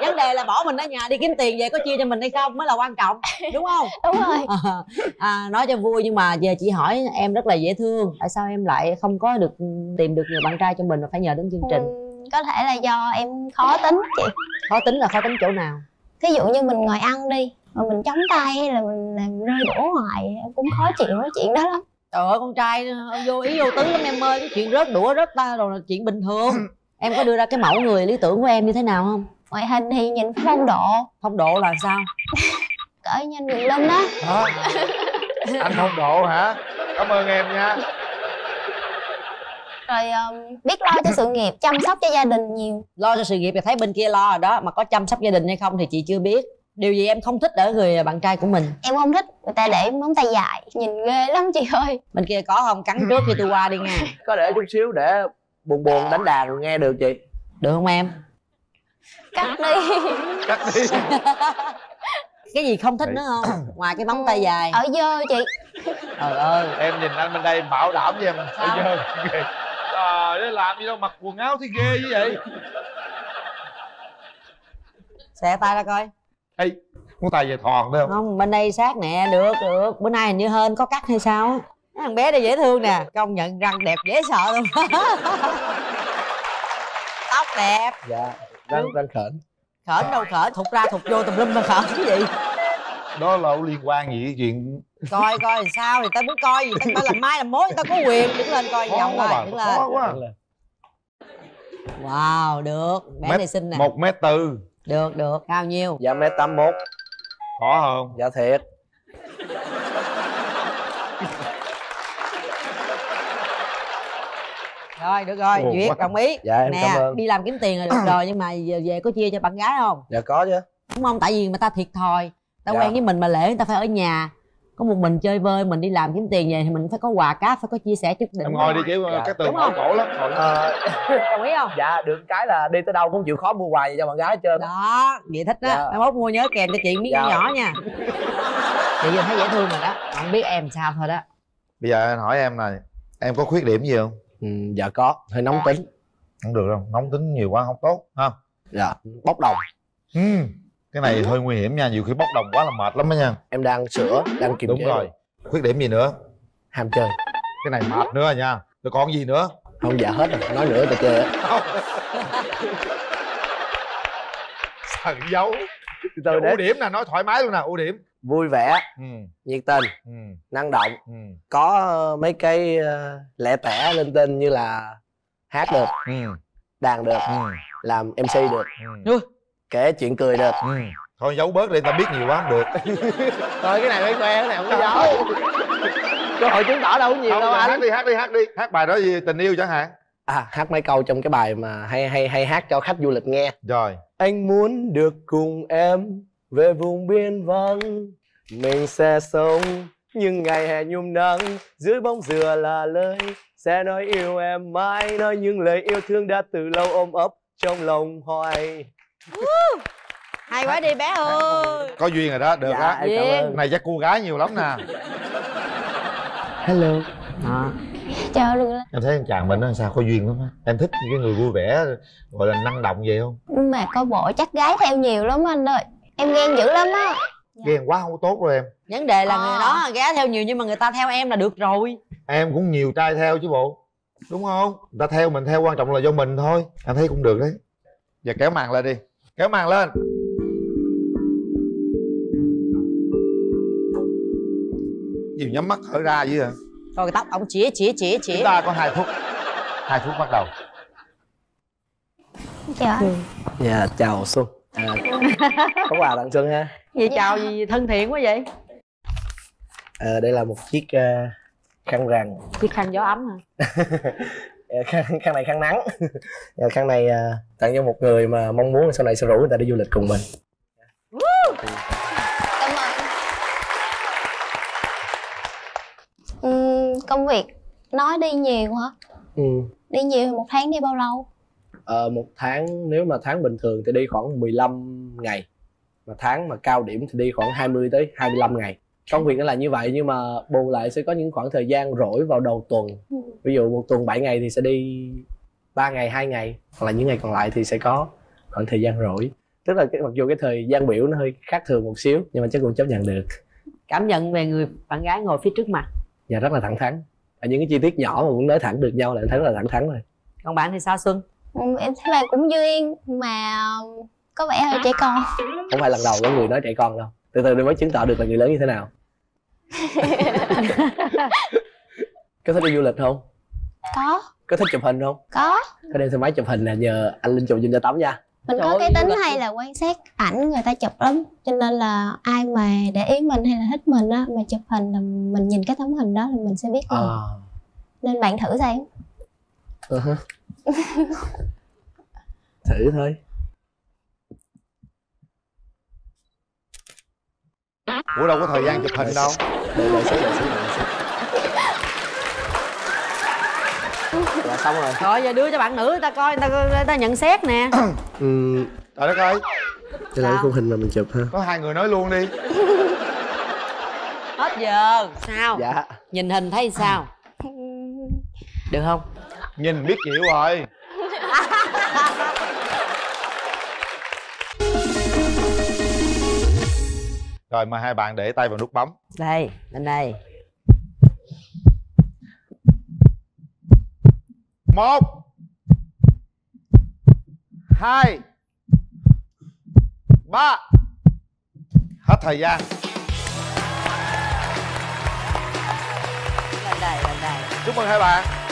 Vấn đề là bỏ mình ở nhà đi kiếm tiền về có chia cho mình hay không mới là quan trọng đúng không? Đúng rồi. À, à, nói cho vui nhưng mà giờ chị hỏi em rất là dễ thương. Tại sao em lại không có được tìm được người bạn trai cho mình mà phải nhờ đến chương trình? Ừm, có thể là do em khó tính chị. Khó tính là khó tính chỗ nào? Thí dụ như mình ngồi ăn đi mà mình chống tay hay là mình làm rơi đổ hoài em cũng khó chịu nói chuyện đó lắm. Trời ơi con trai vô ý vô tứ lắm em ơi cái chuyện rớt đũa rớt ta rồi là chuyện bình thường. Em có đưa ra cái mẫu người lý tưởng của em như thế nào không? Ngoại hình thì nhìn phong độ. Phong độ là sao? Cỡ như anh Quyền Linh đó Hả? anh phong độ hả? Cảm ơn em nha rồi um, biết lo cho sự nghiệp chăm sóc cho gia đình nhiều. Lo cho sự nghiệp thì thấy bên kia lo rồi đó mà có chăm sóc gia đình hay không thì chị chưa biết. Điều gì em không thích ở người bạn trai của mình? Em không thích người ta để móng tay dài nhìn ghê lắm chị ơi. Bên kia có không? Cắn trước khi tôi qua đi nha. Có để chút xíu để buồn buồn đánh đàn nghe được chị. Được không em? Cắt đi. Cắt đi. Cái gì không thích nữa không? Ngoài cái móng tay dài. Ở dơ chị. Trời ơi. Em nhìn anh bên đây bảo đảm với em. Giờ ghê. Trời ơi làm gì đâu mặc quần áo thì ghê như vậy. Xẻ tay ra coi. Ê, muốn tay về thòn đấy không? Không bên đây sát nè được được. Bữa nay hình như hên có cắt hay sao? Thằng bé đây dễ thương nè. Công nhận răng đẹp dễ sợ luôn. Tóc đẹp. Dạ răng răng khển. Khởi đâu khởi thụt ra thụt vô tùm lum mà khởi cái gì đó là có liên quan gì với chuyện? Coi coi làm sao thì tao muốn coi gì tao phải làm mai làm mối tao có quyền đứng lên coi quá coi đứng khó quá. lên. Wow được. Bé Mét- này xinh nè. một mét tư. Được được. Cao nhiêu? Dạ mét tám mốt. Khó hơn dạ thiệt. Rồi được rồi. Ồ, duyệt quá. đồng ý. Dạ, em nè cảm ơn. đi làm kiếm tiền là được rồi nhưng mà về, về có chia cho bạn gái không? Dạ có chứ. Đúng không? Tại vì người ta thiệt thòi ta Dạ. quen với mình mà lễ người ta phải ở nhà. Có một mình chơi vơi mình đi làm kiếm tiền về thì mình phải có quà cáp phải có chia sẻ chút đỉnh em ngồi đi chứ Dạ. cái tường Đúng bảo không? cổ lắm lắm. Ờ, đồng ý không? Dạ được cái là đi tới đâu cũng chịu khó mua quà gì cho bạn gái hết trơn đó vậy thích đó Dạ. mai mốt mua nhớ kèm cho chị miếng Dạ. nhỏ nha. Chị vừa thấy dễ thương rồi đó. Không biết em sao thôi đó. Bây giờ anh hỏi em này em có khuyết điểm gì không? Ừ, dạ có. Hơi nóng tính. Không được đâu nóng tính nhiều quá không tốt ha? Dạ bốc đồng. Ừ. cái này hơi nguy hiểm nha nhiều khi bốc đồng quá là mệt lắm đó nha. Em đang sửa đang kiềm đúng chế. rồi. Khuyết điểm gì nữa? Ham chơi. Cái này mệt nữa rồi nha. Rồi còn gì nữa? Không dạ hết rồi. Nói nữa tao chơi á. Sần giấu từ ưu điểm nè nói thoải mái luôn nè ưu điểm. Vui vẻ ừ. nhiệt tình Ừ. năng động. Ừ. có ờ, mấy cái ờ, lẻ tẻ linh tinh như là hát được Ừ. đàn được Ừ. làm mc được. Ừ. kể chuyện cười được. Ừ. thôi giấu bớt đi ta biết nhiều quá không được. Thôi cái này mới khoe cái này không có giấu. Cơ hội chứng tỏ đâu có nhiều Không, đâu anh. hát đi hát đi hát đi. Hát bài đó gì tình yêu chẳng hạn. À hát mấy câu trong cái bài mà hay hay hay hát cho khách du lịch nghe. Rồi. Anh muốn được cùng em về vùng biên vắng. Mình sẽ sống những ngày hè nhung nắng. Dưới bóng dừa là lời sẽ nói yêu em mãi. Nói những lời yêu thương đã từ lâu ôm ấp trong lòng hoài hay quá đi bé ơi. có duyên rồi đó được Dạ, á. em cảm ơn. Cái này chắc cô gái nhiều lắm nè. Hello. Đó chờ được lên em thấy anh chàng mình nó sao có duyên lắm á. Em thích những cái người vui vẻ gọi là năng động vậy không? Nhưng mà coi bộ chắc gái theo nhiều lắm anh ơi. Em ghen dữ lắm á. Ghen quá không tốt rồi em. Vấn đề là Ờ. người đó ghé theo nhiều nhưng mà người ta theo em là được rồi. Em cũng nhiều trai theo chứ bộ. Đúng không? Người ta theo mình theo quan trọng là do mình thôi. Anh thấy cũng được đấy. Giờ kéo màn lên đi kéo màn lên. Nhiều nhắm mắt thở ra dữ hả coi cái tóc ông chĩa chĩa chĩa chĩa. Chúng ta có hai phút. Hai phút bắt đầu. Chờ anh. Dạ chào xuân. À, có quà tặng xuân ha. Gì chào gì thân thiện quá vậy? À, đây là một chiếc ờ, khăn rằn chiếc khăn gió ấm hả khăn, khăn này khăn nắng. Ờ, khăn này ờ, tặng cho một người mà mong muốn sau này sẽ rủ người ta đi du lịch cùng mình. Cảm ơn. Ừm, công việc nói đi nhiều hả ừ. đi nhiều thì một tháng đi bao lâu? Ờ, một tháng nếu mà tháng bình thường thì đi khoảng 15 ngày. Mà tháng mà cao điểm thì đi khoảng 20 tới 25 ngày công việc nó là như vậy nhưng mà bù lại sẽ có những khoảng thời gian rỗi vào đầu tuần. Ví dụ một tuần 7 ngày thì sẽ đi 3 ngày 2 ngày hoặc là những ngày còn lại thì sẽ có khoảng thời gian rỗi. Tức là cái, mặc dù cái thời gian biểu nó hơi khác thường một xíu nhưng mà chắc cũng chấp nhận được. Cảm nhận về người bạn gái ngồi phía trước mặt. Dạ, rất là thẳng thắn. Ở những cái chi tiết nhỏ mà cũng nói thẳng được nhau là em thấy rất là thẳng thắn rồi. Còn bạn thì sao xuân? Ừ, em thấy bạn cũng duyên mà có vẻ hơi trẻ con. Không phải lần đầu có người nói trẻ con đâu từ từ mới chứng tỏ được là người lớn như thế nào. Có thích đi du lịch không? Có. Có thích chụp hình không? Có. Có đem xe máy chụp hình là nhờ anh linh chụp giùm cho tấm nha. Mình có cái tính hay là quan sát ảnh người ta chụp lắm cho nên là ai mà để ý mình hay là thích mình á mà chụp hình là mình nhìn cái tấm hình đó là mình sẽ biết à. nên bạn thử xem. Uh-huh. thử thôi ủa đâu có thời gian chụp hình đâu. đợi đợi xíu đợi xíu đợi xíu. Dạ xong rồi. Rồi giờ đưa cho bạn nữ ta coi ta, người ta nhận xét nè. Ừ. Trời đất ơi. Đây là cái khung hình mà mình chụp ha có hai người nói luôn đi. Hết giờ. Sao? Dạ. Nhìn hình thấy sao? Được không? Nhìn biết chịu rồi rồi mời hai bạn để tay vào nút bấm. Đây bên đây. Một hai ba. Hết thời gian. Lên đây lên đây. Chúc mừng hai bạn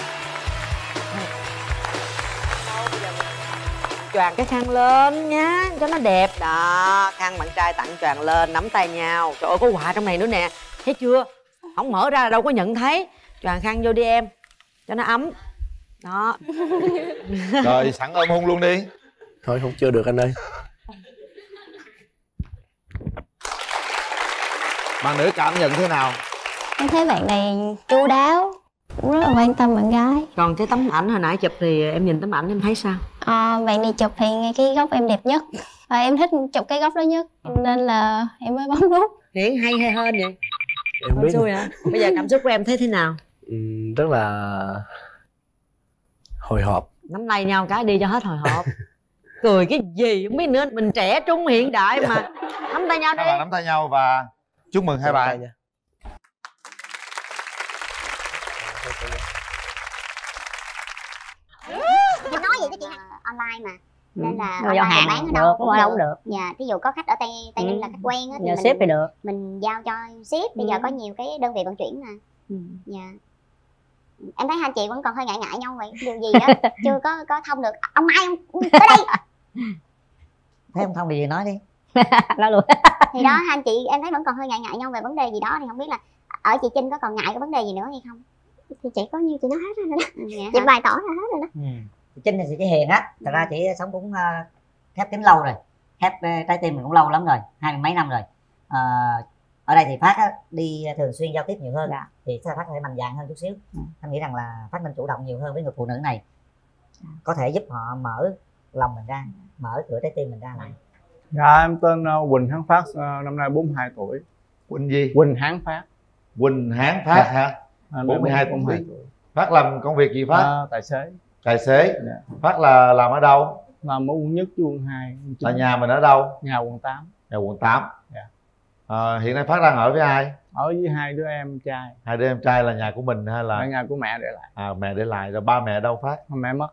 choàng cái khăn lên nhá cho nó đẹp. Đó khăn bạn trai tặng choàng lên nắm tay nhau. Trời ơi có quà trong này nữa nè. Thấy chưa? Không mở ra đâu có nhận thấy. Choàng khăn vô đi em cho nó ấm. Đó. Rồi sẵn ôm hôn luôn đi. Thôi không chưa được anh ơi. Bạn nữ cảm nhận thế nào? Em thấy bạn này chu đáo cũng rất là quan tâm bạn gái. Còn cái tấm ảnh hồi nãy chụp thì em nhìn tấm ảnh em thấy sao à, bạn này chụp thì ngay cái góc em đẹp nhất. Và em thích chụp cái góc đó nhất nên là em mới bấm nút. Hiển hay hay hơn vậy em biết xui hả? Bây giờ cảm xúc của em thấy thế nào? Ừ, rất là hồi hộp. Nắm tay nhau cái đi cho hết hồi hộp. Cười cái gì? Không biết nữa mình trẻ trung hiện đại mà. Nắm tay nhau đi. Nắm tay nhau và chúc mừng hai bạn em nói gì cái chuyện online mà. Nên là giao hàng bán ở được, đâu cũng đâu cũng được. dạ ví dụ có khách ở tây tây ninh Ừ. là khách quen á thì Nhờ mình ship thì được. mình giao cho ship bây Ừ. giờ có nhiều cái đơn vị vận chuyển mà. Dạ. Em thấy hai chị vẫn còn hơi ngại ngại nhau vậy điều gì đó chưa có có thông được. Ông mai ông tới đây. Thấy không thông thì nói đi. Nói luôn. Thì đó hai anh chị em thấy vẫn còn hơi ngại ngại nhau về vấn đề gì đó thì không biết là ở chị Trinh có còn ngại cái vấn đề gì nữa hay không? Thì chị có nhiêu chị nói hết rồi đó. Chị bày tỏ ra hết rồi đó. Chị Trinh thì chị hiền á thật ra chị sống cũng uh, khép kín lâu rồi khép ờ, trái tim mình cũng lâu lắm rồi hai mươi mấy năm rồi Ờ, ở đây thì phát á, đi thường xuyên giao tiếp nhiều hơn thì sẽ phát có thể mạnh dạn hơn chút xíu anh nghĩ rằng là phát nên chủ động nhiều hơn với người phụ nữ này có thể giúp họ mở lòng mình ra mở cửa trái tim mình ra lại Dạ em tên Quỳnh Hán Phát năm nay 42 tuổi. Quỳnh gì? Quỳnh Hán Phát. Quỳnh Hán Phát Dạ. hả? À, 42 42 tuổi. Phát làm công việc gì Phát? À, tài xế. Tài xế. Phát là làm ở đâu? Làm ở quận nhất chứ quận 2. Là nhà mình ở đâu? Nhà quận 8. Nhà quận 8. Dạ. À, hiện nay Phát đang ở với ai? Ở với hai đứa em trai. Hai đứa em trai là nhà của mình hay là Ở nhà của mẹ để lại. à, mẹ để lại rồi ba mẹ đâu Phát? Mẹ mất.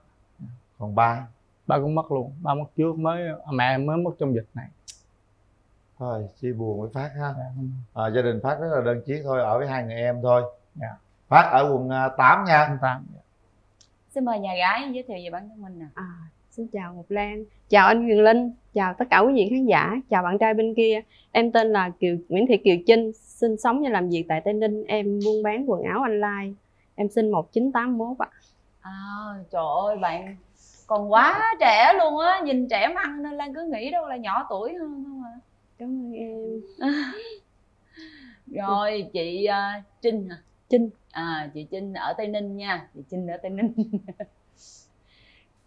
Còn ba? Ba cũng mất luôn. Ba mất trước mới mẹ mới mất trong dịch này. Thôi chia buồn với Phát ha. Dạ. À, gia đình Phát rất là đơn chiếc thôi, ở với hai người em thôi. Dạ. Phát ở quận à, 8 nha. Quận 8. Xin mời nhà gái giới thiệu về bản thân mình nè. À, xin chào Ngọc Lan, chào anh Huyền Linh, chào tất cả quý vị khán giả, chào bạn trai bên kia. Em tên là Kiều Nguyễn Thị Kiều Trinh, sinh sống và làm việc tại Tây Ninh. Em buôn bán quần áo online. Em sinh 1981 ạ. à, trời ơi bạn còn quá trẻ luôn á. Nhìn trẻ măng nên lan cứ nghĩ đâu là nhỏ tuổi hơn không à cảm ơn em. Rồi chị uh, trinh hả trinh à chị trinh ở tây ninh nha chị trinh ở tây ninh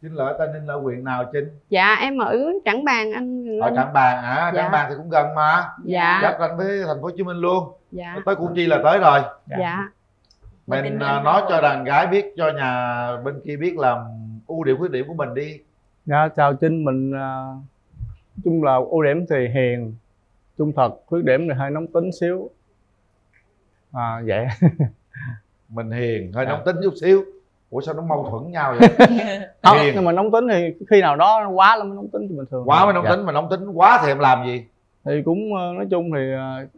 Chính là ở Tây Ninh là huyện nào Trinh? Dạ em ở Trảng Bàng anh Ở. Trảng Bàng à, Dạ. Trảng Bàng thì cũng gần mà. Dạ. Giáp ranh với thành phố Hồ Chí Minh luôn. Dạ. Tới Củ Chi là tới rồi. Dạ. Mình à, nói cho đàn gái biết cho nhà bên kia biết là ưu điểm khuyết điểm của mình đi. Dạ chào Trinh mình à, nói chung là ưu điểm thì hiền, trung thật, khuyết điểm thì hơi nóng tính xíu. À vậy. Mình hiền, hơi nóng tính chút xíu. ủa sao nó mâu thuẫn nhau vậy không Hiền. nhưng mà nóng tính thì khi nào đó nó quá là mới nóng tính thì bình thường quá mới nóng Dạ. tính mà nóng tính quá thì em làm gì thì cũng ờ, nói chung thì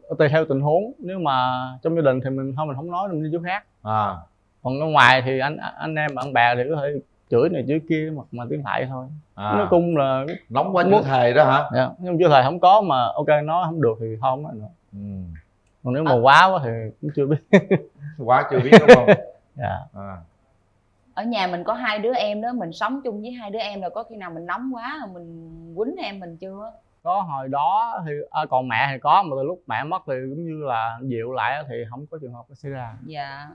ờ, tùy theo tình huống nếu mà trong gia đình thì mình thôi mình không nói mình đi chỗ khác à còn ở ngoài thì anh anh em bạn bè thì có thể chửi này chửi kia mà mà tiếng lại thôi À. nói chung là nóng quá chửi thề đó hả dạ nhưng chưa thầy không có mà ok nói không được thì thôi không nói nữa ừ. Còn nếu mà quá quá thì cũng chưa biết. Quá chưa biết đúng không? Dạ. À. ở nhà mình có hai đứa em đó mình sống chung với hai đứa em rồi có khi nào mình nóng quá rồi mình quýnh em mình chưa? Có hồi đó thì à, còn mẹ thì có mà từ lúc mẹ mất thì cũng như là dịu lại thì không có trường hợp xảy ra. Dạ.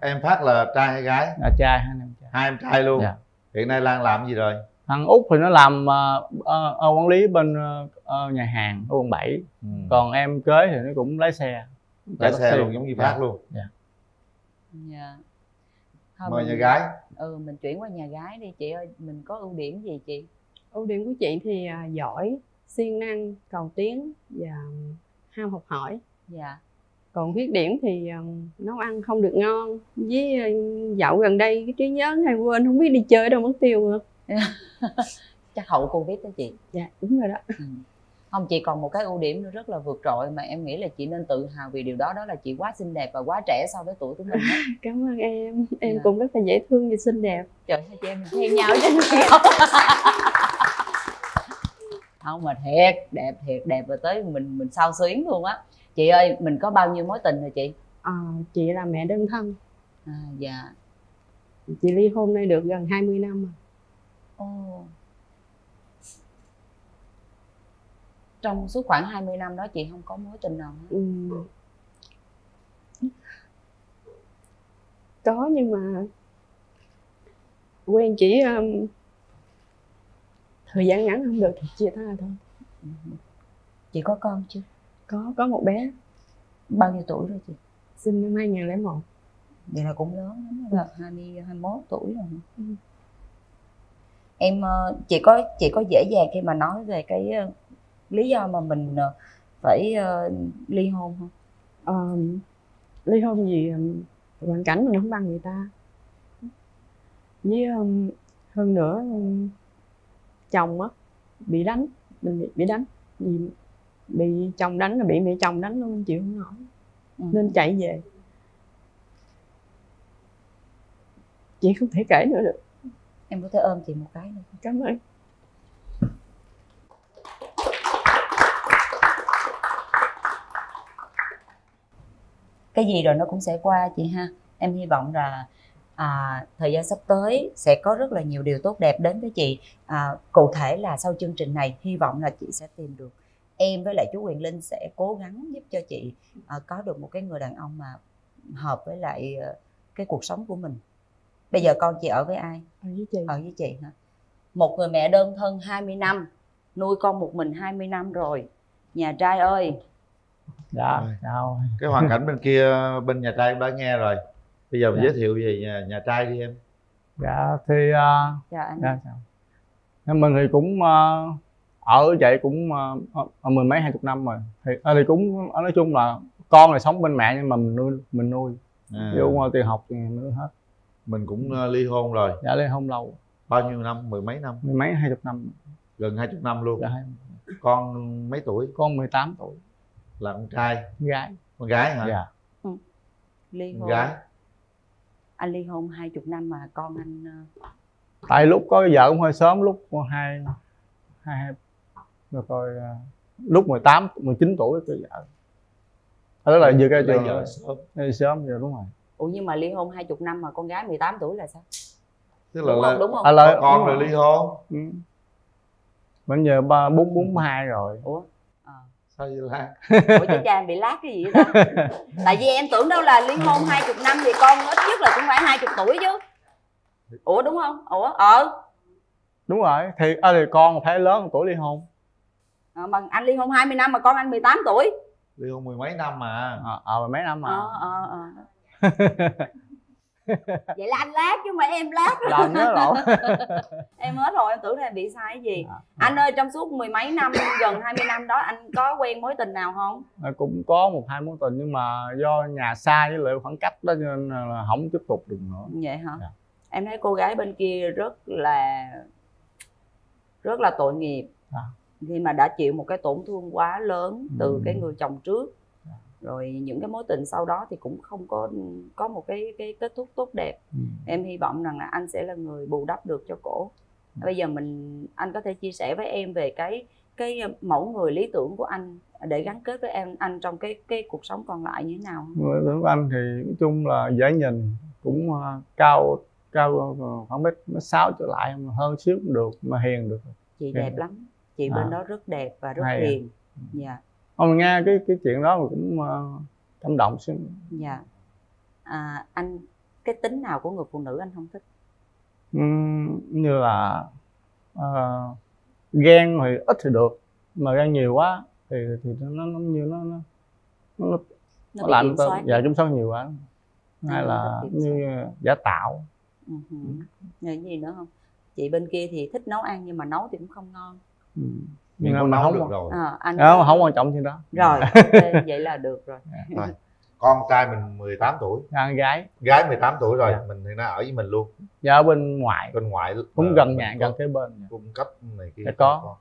Em phát là trai hay gái? Là trai hai anh em trai. Hai em trai luôn. Dạ. hiện nay lan làm gì rồi thằng út thì nó làm ờ, ờ, ờ, quản lý bên ờ, ờ, nhà hàng ở quận 7 còn em kế thì nó cũng lái xe. Ừ. lái xe taxi. luôn giống như phát Dạ. luôn. Dạ. dạ. Thôi mời mình- nhà gái. Ừ mình chuyển qua nhà gái đi chị ơi. Mình có ưu điểm gì chị? Ưu điểm của chị thì à, giỏi siêng năng cầu tiến và ham học hỏi. Dạ. Còn khuyết điểm thì um, nấu ăn không được ngon. Với uh, dạo gần đây cái trí nhớ hay quên không biết đi chơi ở đâu mất tiêu nữa chắc hậu covid đó chị. Dạ đúng rồi đó. Ừ. không chị còn một cái ưu điểm nữa rất là vượt trội mà em nghĩ là chị nên tự hào vì điều đó đó là chị quá xinh đẹp và quá trẻ so với tuổi của mình á. cảm ơn em. Em Dạ. cũng rất là dễ thương và xinh đẹp. Trời ơi chị em theo nhau trên không mà thiệt đẹp thiệt đẹp rồi tới mình mình sao xuyến luôn á. Chị ơi mình có bao nhiêu mối tình rồi chị? À, chị là mẹ đơn thân. À, dạ. Chị ly hôn nay được gần 20 năm rồi Ồ. trong suốt khoảng 20 năm đó chị không có mối tình nào hết. Ừ. có nhưng mà quen chỉ um, thời gian ngắn không được thì chia tay thôi. Chị có con chưa? Có có một bé. Bao nhiêu tuổi rồi chị? Sinh năm 2001 vậy là cũng lớn lắm đó, 20 21 tuổi rồi hả? Em ờ, chị có chị có dễ dàng khi mà nói về cái ờ, lý do mà mình ờ, phải ờ, ly hôn không? Ờ, ly hôn gì hoàn cảnh mình không bằng người ta. Với um, hơn nữa chồng á bị đánh mình bị, bị đánh. Vì bị chồng đánh là bị mẹ chồng đánh luôn chịu không nổi. Ừ. nên chạy về. Chị không thể kể nữa được em có thể ôm chị một cái nữa cảm ơn. Cái gì rồi nó cũng sẽ qua chị ha. Em hy vọng là à, thời gian sắp tới sẽ có rất là nhiều điều tốt đẹp đến với chị. À, cụ thể là sau chương trình này hy vọng là chị sẽ tìm được em với lại chú Quyền Linh sẽ cố gắng giúp cho chị à, có được một cái người đàn ông mà hợp với lại ờ, cái cuộc sống của mình bây giờ con chị ở với ai? Ở với chị. Ở với chị hả? Một người mẹ đơn thân 20 năm nuôi con một mình 20 năm rồi. Nhà trai ơi. Dạ chào. Cái hoàn cảnh bên kia bên nhà trai em đã nghe rồi. Bây giờ mình Dạ. giới thiệu về nhà, nhà trai đi em. Dạ thì uh, Chào anh. dạ, chào. Em mình thì cũng ờ, ở vậy cũng ờ, mười mấy hai chục năm rồi. Thì ờ, thì cũng nói chung là con là sống bên mẹ nhưng mà mình nuôi mình nuôi. À. vô tiền học thì mình nuôi hết mình cũng ờ, ly hôn rồi. Dạ lên không lâu. Bao nhiêu năm? Mười mấy năm? Mười mấy hai chục năm. Gần hai chục năm luôn. Dạ hai con mấy tuổi? Con 18 tuổi. Là con trai? Gái. Con gái hả? Dạ. Ly con hôn. gái. Anh ly hôn hai chục năm mà con anh ờ, tại lúc có vợ cũng hơi sớm lúc hai hai hai rồi coi ờ, lúc 18 19 tuổi có vợ. Đó là vừa cái trường vợ sớm. Sớm giờ đúng rồi ủa nhưng mà ly hôn hai chục năm mà con gái 18 tuổi là sao? Tức là, Đúng là không? Đúng không? À, là- con rồi ly hôn. Ừ. bây giờ ba bốn bốn hai rồi. Ủa? Sao vậy lan? Ủa chứ cha em bị lát cái gì vậy ta? Tại vì em tưởng đâu là ly hôn hai chục năm thì con ít nhất là cũng phải hai chục tuổi chứ. Ủa đúng không? Ủa ờ. Đúng rồi thì à, thì con phải lớn tuổi ly hôn. Ờ, mà anh ly hôn 20 năm mà con anh 18 tuổi. Ly hôn mười mấy năm mà. Ờ ờ mấy năm mà. Ờ ờ ờ vậy là anh lát chứ mà em lát. Làm nhớ lộn em hết rồi em tưởng là em bị sai cái gì. Anh ơi trong suốt mười mấy năm gần 20 năm đó anh có quen mối tình nào không? Ờ, cũng có một hai mối tình nhưng mà do nhà xa với lại khoảng cách đó nên là không tiếp tục được nữa. Vậy hả? Dạ. em thấy cô gái bên kia rất là rất là tội nghiệp. À. khi mà đã chịu một cái tổn thương quá lớn từ Ừ. cái người chồng trước rồi những cái mối tình sau đó thì cũng không có có một cái cái kết thúc tốt đẹp. Ừ. em hy vọng rằng là anh sẽ là người bù đắp được cho cổ. Bây giờ mình anh có thể chia sẻ với em về cái cái mẫu người lý tưởng của anh để gắn kết với em anh trong cái cái cuộc sống còn lại như thế nào? Người tưởng của anh thì nói chung là dễ nhìn cũng ờ, cao cao ờ, khoảng mét sáu trở lại hơn xíu cũng được mà hiền được. Chị Hiền. đẹp lắm. Chị À. bên đó rất đẹp và rất à. hiền. Dạ không nghe cái cái chuyện đó mà cũng cảm động xíu. Dạ. À, anh cái tính nào của người phụ nữ anh không thích? Ừm, như là ờ, ghen thì ít thì được mà ghen nhiều quá thì thì nó nó như nó nó nó, nó, làm ta dạ kiểm soát nhiều quá. Hay nó là như giả tạo. Ừ hử. Rồi gì nữa không? Chị bên kia thì thích nấu ăn nhưng mà nấu thì cũng không ngon. Ừ. Nhưng mà nấu không được rồi. à, anh không, không quan trọng gì đó. Rồi ok, vậy là được rồi. Rồi. con trai mình 18 tuổi. Con gái. Gái 18 tuổi rồi mình hiện nay ở với mình luôn. Dạ ở bên ngoài bên ngoại cũng ờ, gần nhà gần kế bên cung cấp này kia Dạ, có. con.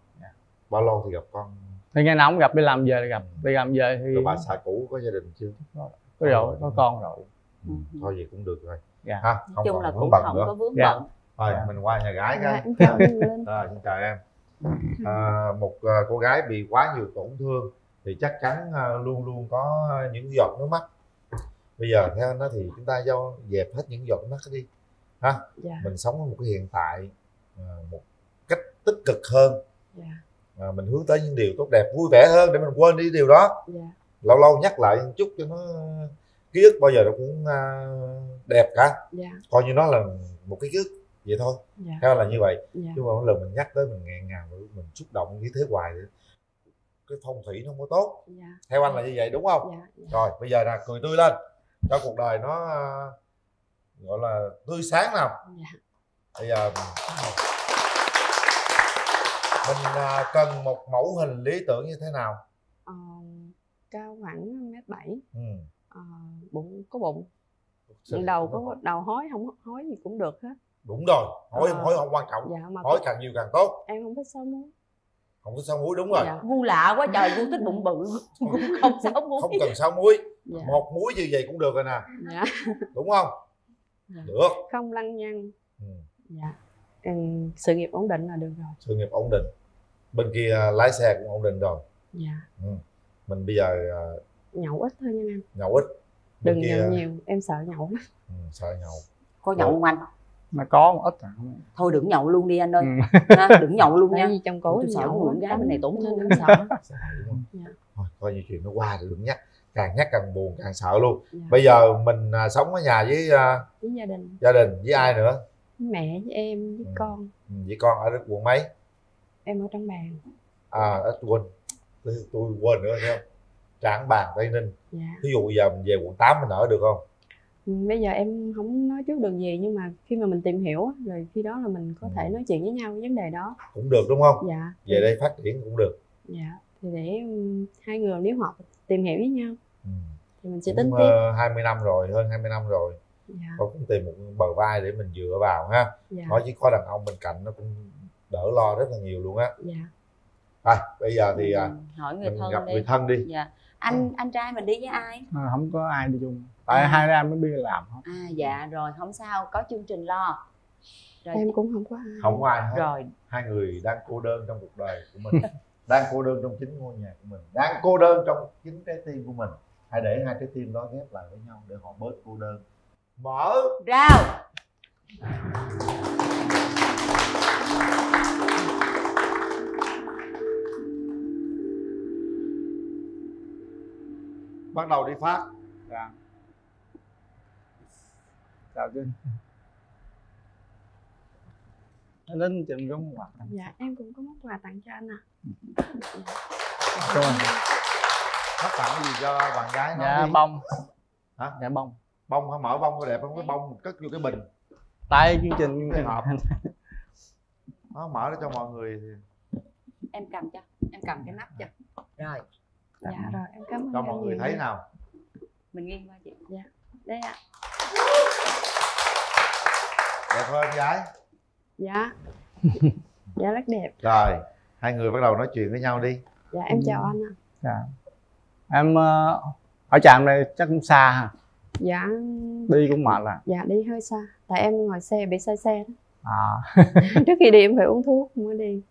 bao lâu thì gặp con? Thì ngày nào cũng gặp đi làm về thì gặp. Đi làm về thì rồi bà xã cũ có gia đình chưa? Có rồi có con rồi. Ừ, thôi vậy cũng được rồi. Dạ. ha nói chung là vướng cũng bận không nữa. có vướng Dạ. bận. Thôi mình qua nhà gái Dạ, cái. rồi xin chào em à, một à, cô gái bị quá nhiều tổn thương thì chắc chắn à, luôn luôn có những giọt nước mắt bây giờ theo anh đó thì chúng ta do dẹp hết những giọt nước mắt đi ha Dạ. mình sống ở một cái hiện tại à, một cách tích cực hơn Dạ. à, mình hướng tới những điều tốt đẹp vui vẻ hơn để mình quên đi điều đó Dạ. lâu lâu nhắc lại một chút cho nó ký ức bao giờ nó cũng à, đẹp cả Dạ. coi như nó là một cái ký ức vậy thôi Dạ. theo anh là như vậy Dạ. chứ mà mỗi lần mình nhắc tới mình nghẹn ngào mình xúc động như thế hoài thì cái phong thủy nó không có tốt Dạ. theo anh là như vậy đúng không Dạ. Dạ. rồi bây giờ là cười tươi lên cho cuộc đời nó à, gọi là tươi sáng nào Dạ. bây giờ mình à, cần một mẫu hình lý tưởng như thế nào Ờ, cao khoảng mét bảy ừ. Ờ, bụng có bụng Xinh, đầu có đầu hói không hói gì cũng được hết đúng rồi hỏi Ờ. hỏi không quan trọng Dạ, mà hỏi càng nhiều càng tốt. Em không thích sáu muối. Không có sáu muối đúng rồi. Dạ. gu lạ quá trời gu thích bụng bự. Cũng không sáu muối. Không cần sáu muối. Dạ. một muối như vậy cũng được rồi nè. Dạ. đúng không? Dạ. được. Không lăng nhăng. Ừ. dạ. Ừ, sự nghiệp ổn định là được rồi. Sự nghiệp ổn định. Bên kia à, lái xe cũng ổn định rồi. Dạ. Ừ. mình bây giờ à, nhậu ít thôi nha anh nhậu ít. Bên đừng kia nhậu nhiều em sợ nhậu lắm. Ừ, sợ nhậu. Có nhậu không anh mà có một ít à không thôi đừng nhậu luôn đi anh ơi. Ừ. ha, đừng nhậu luôn nha. Trong cổ tôi sợ lắm, gái bên này tổn thương em sợ. không Dạ. thôi coi như chuyện nó qua rồi đừng nhắc. Càng nhắc càng buồn càng sợ luôn. Dạ. bây giờ mình à, sống ở nhà với à, với gia đình. gia đình với ai nữa? Mẹ với em với con. Ừ, với con ở quận mấy? Em ở trong bàn. À ít quên. Tôi, tôi quên nữa thấy không? Trảng bàn tây ninh. Dạ. Ví dụ bây giờ mình về quận 8 mình ở được không? Ừ, bây giờ em không nói trước được gì nhưng mà khi mà mình tìm hiểu á, rồi khi đó là mình có thể nói chuyện với nhau vấn đề đó. Cũng được đúng không? Dạ. Về đây phát triển cũng được. Dạ. Thì để hai người nếu họ tìm hiểu với nhau. Ừ. thì mình sẽ tính cũng tiếp. uh, 20 năm rồi hơn 20 năm rồi. Dạ. Thôi cũng tìm một bờ vai để mình dựa vào ha. Dạ. Nói chứ có đàn ông bên cạnh nó cũng đỡ lo rất là nhiều luôn á. Dạ. Rồi bây giờ thì à, hỏi người mình thân gặp đi. người thân đi. Dạ. Anh anh trai mình đi với ai? À, không có ai đi chung tại À. hai đứa em mới đi làm hết. À dạ rồi không sao có chương trình lo. Rồi em cũng không có ai. Không có ai hết. Rồi. Hai người đang cô đơn trong cuộc đời của mình đang cô đơn trong chính ngôi nhà của mình đang cô đơn trong chính trái tim của mình. Hãy để hai trái tim đó ghép lại với nhau để họ bớt cô đơn. Mở. Rao. Bắt đầu đi phát. Dạ chào Trinh đến chừng giống quà dạ em cũng có món quà tặng cho anh ạ. Rồi. phát tặng gì cho bạn gái nó dạ đi? bông. Hả? Dạ bông. Bông hả? Mở bông có đẹp không? Cái bông cất vô cái bình. Tại chương trình cái hộp nó mở để cho mọi người em cầm cho em cầm cái nắp cho. Rồi. Dạ rồi em cảm ơn cho mọi người thấy nào. Mình nghiêng qua chị. Dạ. Đây ạ. đẹp đẹp hơn gái. Dạ. Dạ rất đẹp. Rồi hai người bắt đầu nói chuyện với nhau đi. Dạ em chào anh ạ. Dạ. Em ở trạm này chắc cũng xa ha. Dạ. Đi cũng mệt à? Dạ đi hơi xa. Tại em ngồi xe bị say xe đó. À. Trước khi đi em phải uống thuốc mới đi.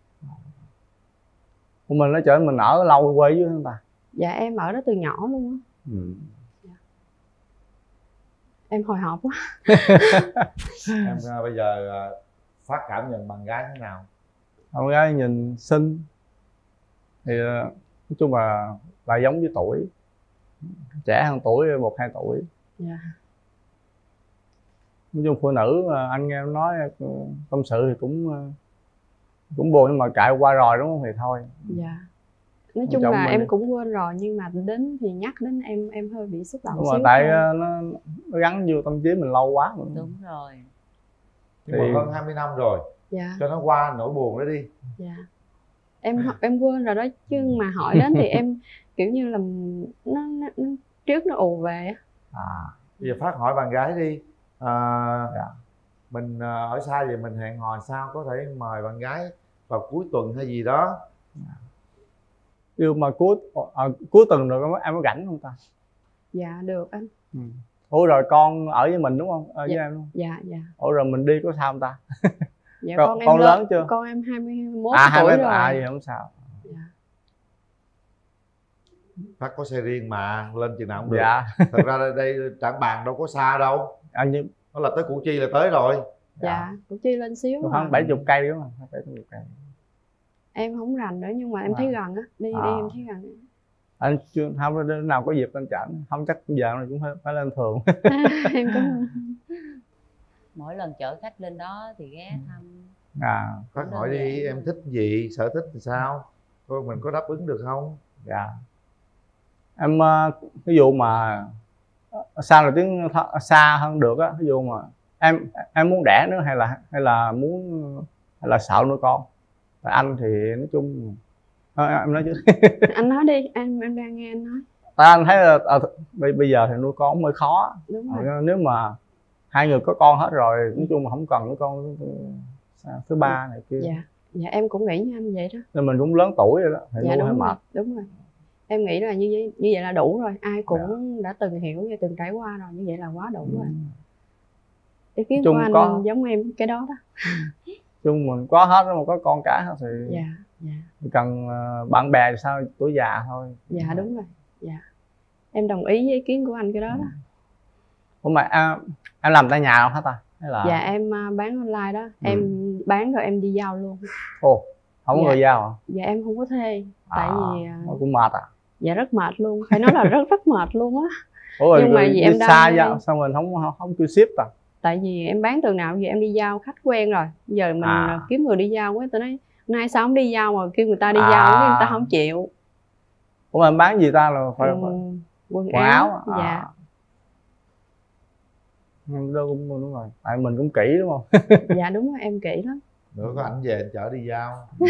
Của mình nó chở mình ở lâu quê với người ta. Dạ em ở đó từ nhỏ luôn á. Ừ. em hồi hộp quá. Em à, bây giờ à, phát cảm nhận bạn gái thế nào? Con gái nhìn xinh. Thì ờ, nói chung là là giống với tuổi. Trẻ hơn tuổi một hai tuổi. Dạ. Nói chung phụ nữ ờ, anh nghe em nói ờ, tâm sự thì cũng ờ, cũng buồn nhưng mà cãi qua rồi đúng không? Thì thôi. Dạ nói chung là em đi. cũng quên rồi nhưng mà đến thì nhắc đến em em hơi bị xúc động nhưng xíu tại thôi. ờ, nó, nó gắn vô tâm trí mình lâu quá mình đúng rồi. Nhưng Thì- mà hơn 20 năm rồi dạ. cho nó qua nỗi buồn đó đi. Dạ. Em em quên rồi đó chứ mà hỏi đến thì em kiểu như là nó, nó, nó trước nó ù về á. à bây giờ phát hỏi bạn gái đi. À, mình à, ở xa vậy mình hẹn hò sao có thể mời bạn gái vào cuối tuần hay gì đó yêu mà cuối à, cuối tuần rồi em có rảnh không ta? Dạ được anh. Ừ. ủa rồi con ở với mình đúng không? Ở với dạ, em đúng không? Dạ dạ. Ủa rồi mình đi có sao không ta? Dạ Con- con, em con lớn chưa? con em 21 à hai tuổi mấy rồi. à vậy không sao. Phát có xe riêng mà lên chừng nào cũng được. Dạ. thật ra đây, đây trảng bàn đâu có xa đâu. Anh như nó là tới củ chi là tới rồi. Dạ cũng chi lên xíu khoảng à. bảy chục cây đúng không? Bảy chục cây em không rành nữa nhưng mà em thấy gần á đi À. đi em thấy gần. Anh chưa không nào có dịp lên trển không chắc giờ này cũng phải, phải lên thường. Em cảm ơn mỗi lần chở khách lên đó thì ghé thăm. À. Phát hỏi đi em thích gì sở thích thì sao? Coi mình có đáp ứng được không? Dạ. Em ờ, ví dụ mà ờ, xa là tiếng th- xa hơn được á ví dụ mà em em muốn đẻ nữa hay là hay là muốn hay là sợ nuôi con tại anh thì nói chung Thôi, em nói chứ. Anh nói đi em em đang nghe anh nói. Tại anh thấy là ờ, bây, bây giờ thì nuôi con mới khó. Đúng Ờ, rồi. nếu mà hai người có con hết rồi nói chung mà không cần nuôi con thứ- thứ ba này kia. Dạ dạ em cũng nghĩ như anh vậy đó. Nên mình cũng lớn tuổi rồi đó thì dạ nuôi hơi mệt. đúng rồi. Em nghĩ là như vậy như vậy là đủ rồi ai cũng Dạ. đã từng hiểu và từng trải qua rồi như vậy là quá đủ rồi. Ý kiến Chung của anh có- giống em cái đó đó chung mình có hết rồi mà có con cái hết thì dạ dạ. cần ờ, bạn bè thì sao? Tuổi già thôi. Dạ đúng rồi. Dạ. Em đồng ý với ý kiến của anh cái đó đó. Ủa mà à, em làm tại nhà không hả ta? Hay là dạ em à, bán online đó. Em bán rồi em đi giao luôn. Ồ không có Dạ. người giao hả? Dạ em không có thuê. Tại À, vì à, cũng mệt à? dạ rất mệt luôn. Phải nói là rất rất mệt luôn á. Ủa rồi, Nhưng mà rồi vì đi em xa mê. giao sao mình không không, không kêu ship ta tại vì em bán từ nào giờ em đi giao khách quen rồi. Giờ mình À. à, kiếm người đi giao quá tôi nói nay sao không đi giao mà kêu người ta đi À. giao người ta không chịu. Ủa mà em bán gì ta là phải, Ừ, quần, quần áo, áo à. dạ. Ừ, đâu cũng đúng rồi. Tại mình cũng kỹ đúng không? Dạ đúng rồi em kỹ lắm. Nữa có ảnh về chở đi giao.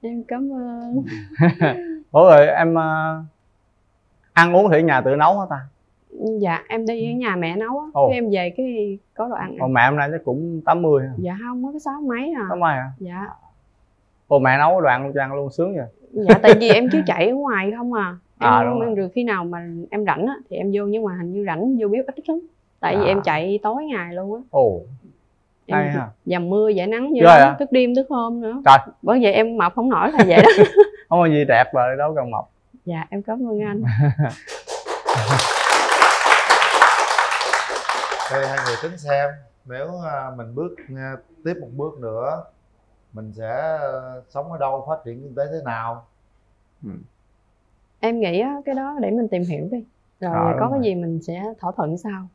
Em cảm ơn. Ủa rồi em ờ, ăn uống thì ở nhà tự nấu hả ta dạ em đi ở nhà mẹ nấu á. Cái em về cái có đồ ăn. Còn mẹ hôm nay chắc cũng 80 ha dạ không có sáu mấy à. Tám mấy hả? Dạ. Ồ mẹ nấu đồ ăn luôn cho ăn luôn sướng vậy. Dạ tại vì em cứ chạy ở ngoài không à. Em, À, đúng em được khi nào mà em rảnh á thì em vô nhưng mà hình như rảnh vô bếp ít lắm. Tại vì À. em chạy tối ngày luôn á. Ồ em hay ha. dầm mưa giải nắng như đó hả? thức đêm thức hôm nữa. Trời. Bởi vậy em mập không nổi là vậy đó. Không có gì đẹp rồi đâu cần mập. Dạ em cảm ơn anh đây hai người tính xem. Nếu à, mình bước à, tiếp một bước nữa mình sẽ à, sống ở đâu phát triển kinh tế thế nào? Em nghĩ á, cái đó để mình tìm hiểu đi. Rồi À, có cái rồi. gì mình sẽ thỏa thuận sau.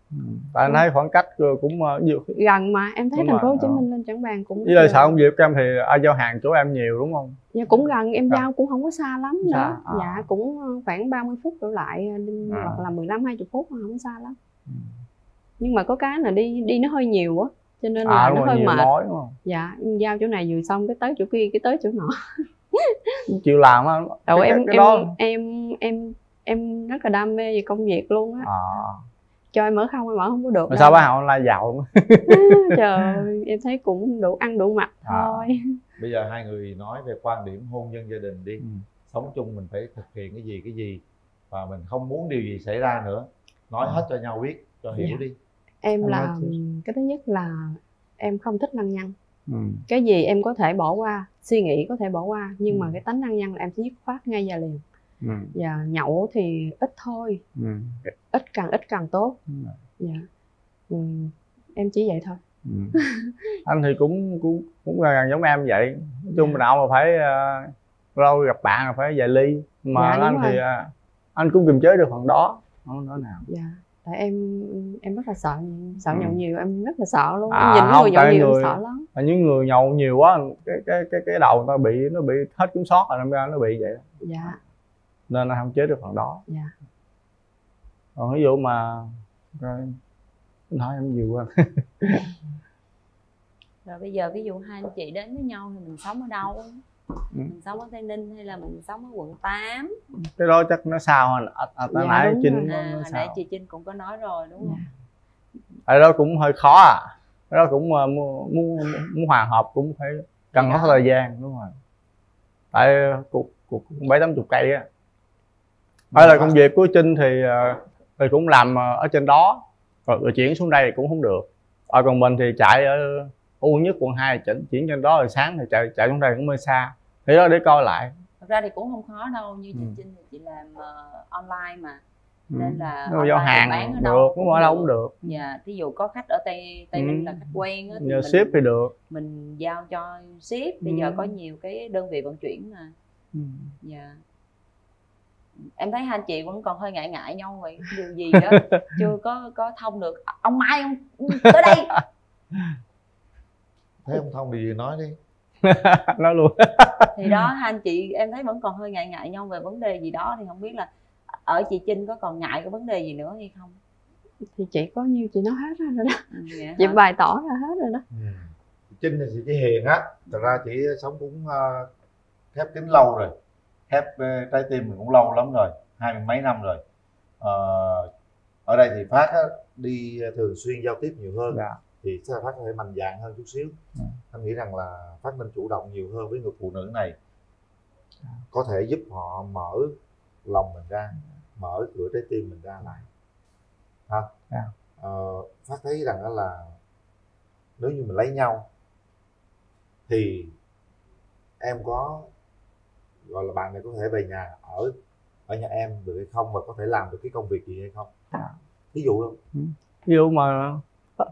Tại anh thấy khoảng cách ờ, cũng ờ, nhiều. Gần mà em thấy Đúng thành phố Hồ Chí ờ. Minh lên Trảng Bàng cũng với lại chưa- sợ ông Diệp em thì ai giao hàng chỗ em nhiều đúng không? Dạ cũng gần em Dạ. giao cũng không có xa lắm nữa. Xa, à. dạ cũng ờ, khoảng 30 phút đổ lại ờ, À. hoặc là 15 20 phút mà không xa lắm nhưng mà có cái là đi đi nó hơi nhiều á cho nên là à nó rồi hơi mệt. mối đúng không? Dạ giao chỗ này vừa xong cái tới chỗ kia cái tới chỗ nọ. Chịu làm á. Cái, em cái em, đó em em em rất là đam mê về công việc luôn á. À. Cho em ở không em ở không có được đâu. sao bán hàng online giàu luôn trời ơi, em thấy cũng đủ ăn đủ mặc À. thôi. Bây giờ hai người nói về quan điểm hôn nhân gia đình đi. Sống chung mình phải thực hiện cái gì cái gì và mình không muốn điều gì xảy ra nữa. Nói hết cho nhau biết cho hiểu Dạ. đi em là cái thứ nhất là em không thích lăng nhăng ừ. cái gì em có thể bỏ qua suy nghĩ có thể bỏ qua nhưng Ừ. mà cái tánh lăng nhăng là em sẽ dứt khoát ngay và liền Ừ. và nhậu thì ít thôi Ừ. ít càng ít càng tốt rồi. dạ ừ. em chỉ vậy thôi Ừ. anh thì cũng cũng cũng gần giống em vậy nói chung nào mà phải uh, lâu gặp bạn là phải vài ly mà Dạ, anh thì rồi. ờ, anh cũng kiềm chế được phần đó không nói nào dạ tại em em rất là sợ sợ Ừ. nhậu nhiều em rất là sợ luôn. À, em nhìn không, người nhậu nhiều người- em sợ lắm. là những người nhậu nhiều quá cái cái cái cái đầu người ta bị nó bị hết kiểm soát rồi nên ra nó bị vậy. Dạ. Nên anh không chế được phần đó. Dạ. Còn ví dụ mà rồi anh hỏi em nhiều quá. Rồi bây giờ ví dụ hai anh chị đến với nhau thì mình sống ở đâu Ừ. mình sống ở tây ninh hay là mình sống ở quận 8 cái đó chắc nó sao anh à, à, Dạ, nãy Trinh à, hồi nãy chị Trinh cũng có nói rồi đúng không? Ở đó cũng hơi khó à. Cái đó cũng muốn muốn muốn hòa hợp cũng phải cần có thời gian đúng rồi. Tại cuộc cuộc bảy tám chục cây á. Hay là công việc của Trinh thì ờ, thì cũng làm ở trên đó. Rồi, rồi chuyển xuống đây thì cũng không được. Ở còn mình thì chạy ở quận nhất quận hai chuyển chuyển trên đó rồi sáng thì chạy chạy xuống đây cũng hơi xa thì đó để coi lại thật ra thì cũng không khó đâu như chị Ừ. Trinh thì chị làm ờ, online mà Ừ. nên là online thì hàng bán ở được, đâu muốn ở đâu cũng được. dạ thí dụ có khách ở tây tây Ừ. ninh là khách quen á, thì nhờ mình, ship thì được mình giao cho ship bây Ừ. giờ có nhiều cái đơn vị vận chuyển mà Ừ. dạ em thấy hai anh chị vẫn còn hơi ngại ngại nhau vậy điều gì đó chưa có có thông được ông mai ông tới đây thấy ông thông thì nói đi nói luôn. Thì đó hai anh chị em thấy vẫn còn hơi ngại ngại nhau về vấn đề gì đó thì không biết là ở chị Trinh có còn ngại cái vấn đề gì nữa hay không? Thì chị có nhiêu chị nói hết rồi đó. Ừ, vậy chị hả? bày tỏ ra hết rồi đó. Trinh thì chị hiền á thật ra chị sống cũng uh, khép kín lâu rồi. Khép ờ, trái tim mình cũng lâu lắm rồi hai mươi mấy năm rồi. Ờ, ở đây thì phát á, đi thường xuyên giao tiếp nhiều hơn. Dạ. Thì sẽ phát có thể mạnh dạn hơn chút xíu? Anh nghĩ rằng là phát nên chủ động nhiều hơn với người phụ nữ này. Có thể giúp họ mở lòng mình ra mở cửa trái tim mình ra lại. Ha Dạ. ờ, phát thấy rằng đó là nếu như mình lấy nhau thì em có gọi là bạn này có thể về nhà ở ở nhà em được hay không và có thể làm được cái công việc gì hay không? Ví dụ không ví dụ mà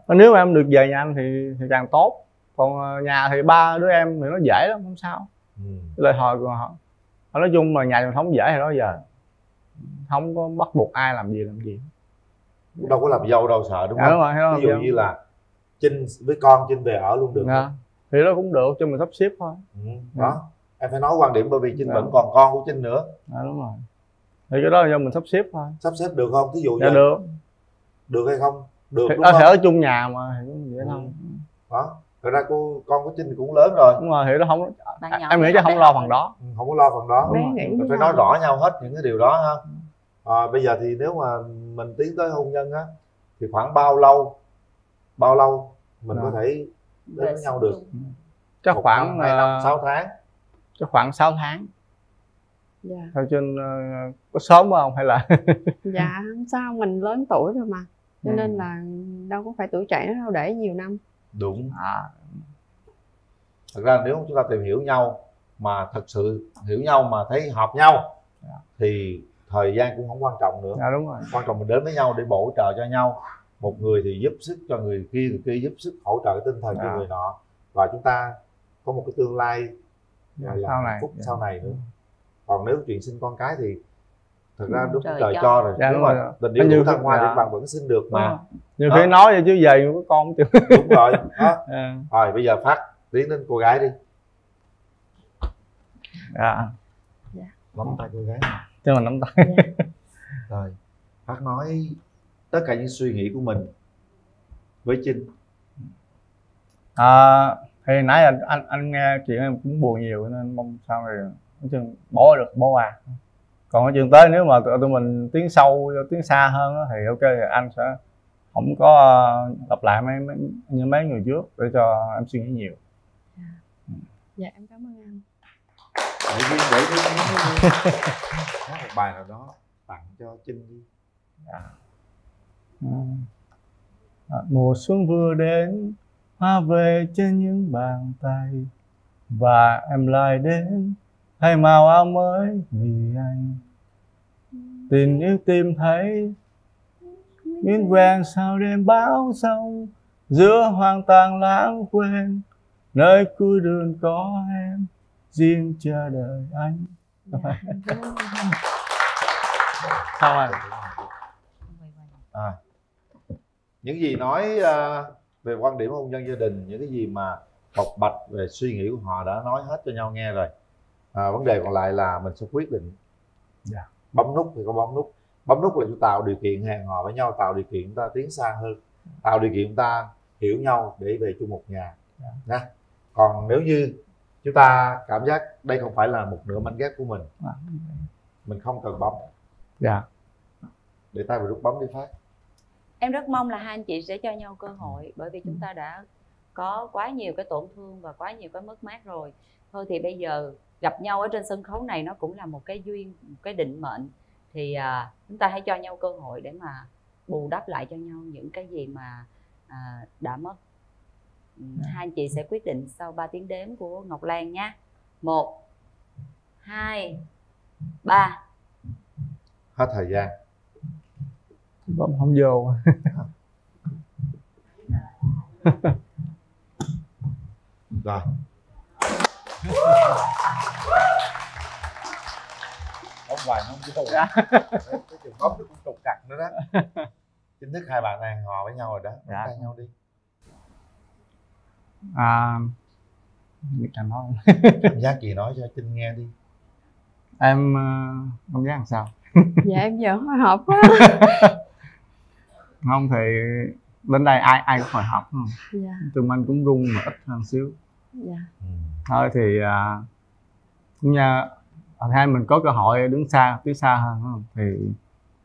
nếu mà em được về nhà anh thì, thì càng tốt. Còn ờ, nhà thì ba đứa em thì nó dễ lắm không sao. Ừ. lời hồi của họ. Nói chung mà nhà truyền thống dễ thì đó giờ. Không có bắt buộc ai làm gì làm gì. Đâu có làm dâu đâu sợ đúng Dạ, không? đúng rồi, ví dụ dâu. như là Trinh với con Trinh về ở luôn được Dạ. không? thì đó cũng được cho mình sắp xếp thôi. Ừ, đó. Em phải nói quan điểm bởi vì Trinh Dạ. vẫn còn con của Trinh nữa. Dạ, đúng rồi. Thì cái đó là do mình sắp xếp thôi. Sắp xếp được không? Thí dụ dạ như được. Được hay không được thì đúng ở, không? ở chung nhà mà thì cũng vậy thôi đó thật ra cô con của Trinh thì cũng lớn rồi. Đúng rồi thì nó không nhỏ em nghĩ học không lo phần đó. Ừ, không có lo phần đó. Mình với phải nói rõ nhau hết những cái điều đó ha. À, bây giờ thì nếu mà mình tiến tới hôn nhân á thì khoảng bao lâu bao lâu mình Dạ. có thể đến với nhau được? chắc Một khoảng hai năm ờ, sáu tháng. chắc khoảng 6 tháng. Dạ. Theo trên ờ, có sớm không? Hay là dạ không sao mình lớn tuổi rồi mà cho Ừ. nên là đâu có phải tuổi trẻ nữa đâu để nhiều năm đúng à. thật ra nếu chúng ta tìm hiểu nhau mà thật sự hiểu nhau mà thấy hợp nhau thì thời gian cũng không quan trọng nữa dạ đúng rồi quan trọng mình đến với nhau để bổ trợ cho nhau một người thì giúp sức cho người kia người kia giúp sức hỗ trợ cái tinh thần cho Dạ. người nọ và chúng ta có một cái tương lai Dạ, gọi là sau hạnh này. phúc Dạ. sau này nữa còn nếu chuyện sinh con cái thì thật ra đúng trời trời cho. cho rồi Dạ, nếu đúng mà rồi. tình yêu đủ thăng hoa dạ. thì bạn vẫn sinh được mà nhiều Đó. khi nói vậy chứ về có con không chịu đúng rồi đó. Dạ. rồi bây giờ phát tiến đến cô gái đi dạ nắm tay cô gái cho mình nắm tay rồi phát nói tất cả những suy nghĩ của mình với trinh à, thì nãy anh, anh anh nghe chuyện em cũng buồn nhiều nên mong sau này nói chung bỏ được bỏ qua còn ở trường tới nếu mà tụi mình tiến sâu tiến xa hơn á, thì ok thì anh sẽ không có ờ, lặp lại mấy, mấy như mấy người trước để cho em suy nghĩ nhiều. Dạ em cảm ơn anh. Để duyên để duyên hát một bài nào đó tặng cho trinh đi. Ừ. À, mùa xuân vừa đến hoa về trên những bàn tay và em lại đến thay màu áo mới vì anh. Tình yêu tìm thấy. Miếng quen sao đêm báo sông giữa hoang tàn lãng quên. Nơi cuối đường có em riêng chờ đợi anh. Sao anh? À, những gì nói ờ, về quan điểm hôn nhân gia đình những cái gì mà bộc bạch về suy nghĩ của họ đã nói hết cho nhau nghe rồi à, vấn đề còn lại là mình sẽ quyết định. Dạ. bấm nút thì có bấm nút. Bấm nút là chúng tạo điều kiện hẹn hò với nhau tạo điều kiện chúng ta tiến xa hơn. Tạo điều kiện chúng ta hiểu nhau để về chung một nhà. Nha. Còn nếu như chúng ta cảm giác đây không phải là một nửa mảnh ghép của mình mình không cần bấm. Dạ. Để tay vào nút bấm đi phát. Em rất mong là hai anh chị sẽ cho nhau cơ hội bởi vì chúng ta đã có quá nhiều cái tổn thương và quá nhiều cái mất mát rồi. Thôi thì bây giờ gặp nhau ở trên sân khấu này nó cũng là một cái duyên một cái định mệnh. Thì à, chúng ta hãy cho nhau cơ hội để mà bù đắp lại cho nhau những cái gì mà à, đã mất. Ừ, hai anh chị sẽ quyết định sau 3 tiếng đếm của Ngọc Lan nhé một hai ba. Hết thời gian. Bấm không vô. Rồi bấm hoài không vô Dạ. cái chừng bấm nó cũng trục trặc nữa đó. Chính thức hai bạn này hò với nhau rồi đó Dạ. tay nhau đi. À cảm ơn cảm giác gì nói cho trinh nghe đi. Em ờ, cảm giác làm sao. Dạ em giờ hồi hộp quá không thì đến đây ai ai cũng hồi hộp không dạ. Tụi mình cũng run mà ít hơn xíu dạ. Thôi thì à, cũng nha hai mình có cơ hội đứng xa phía xa hơn phải không? Thì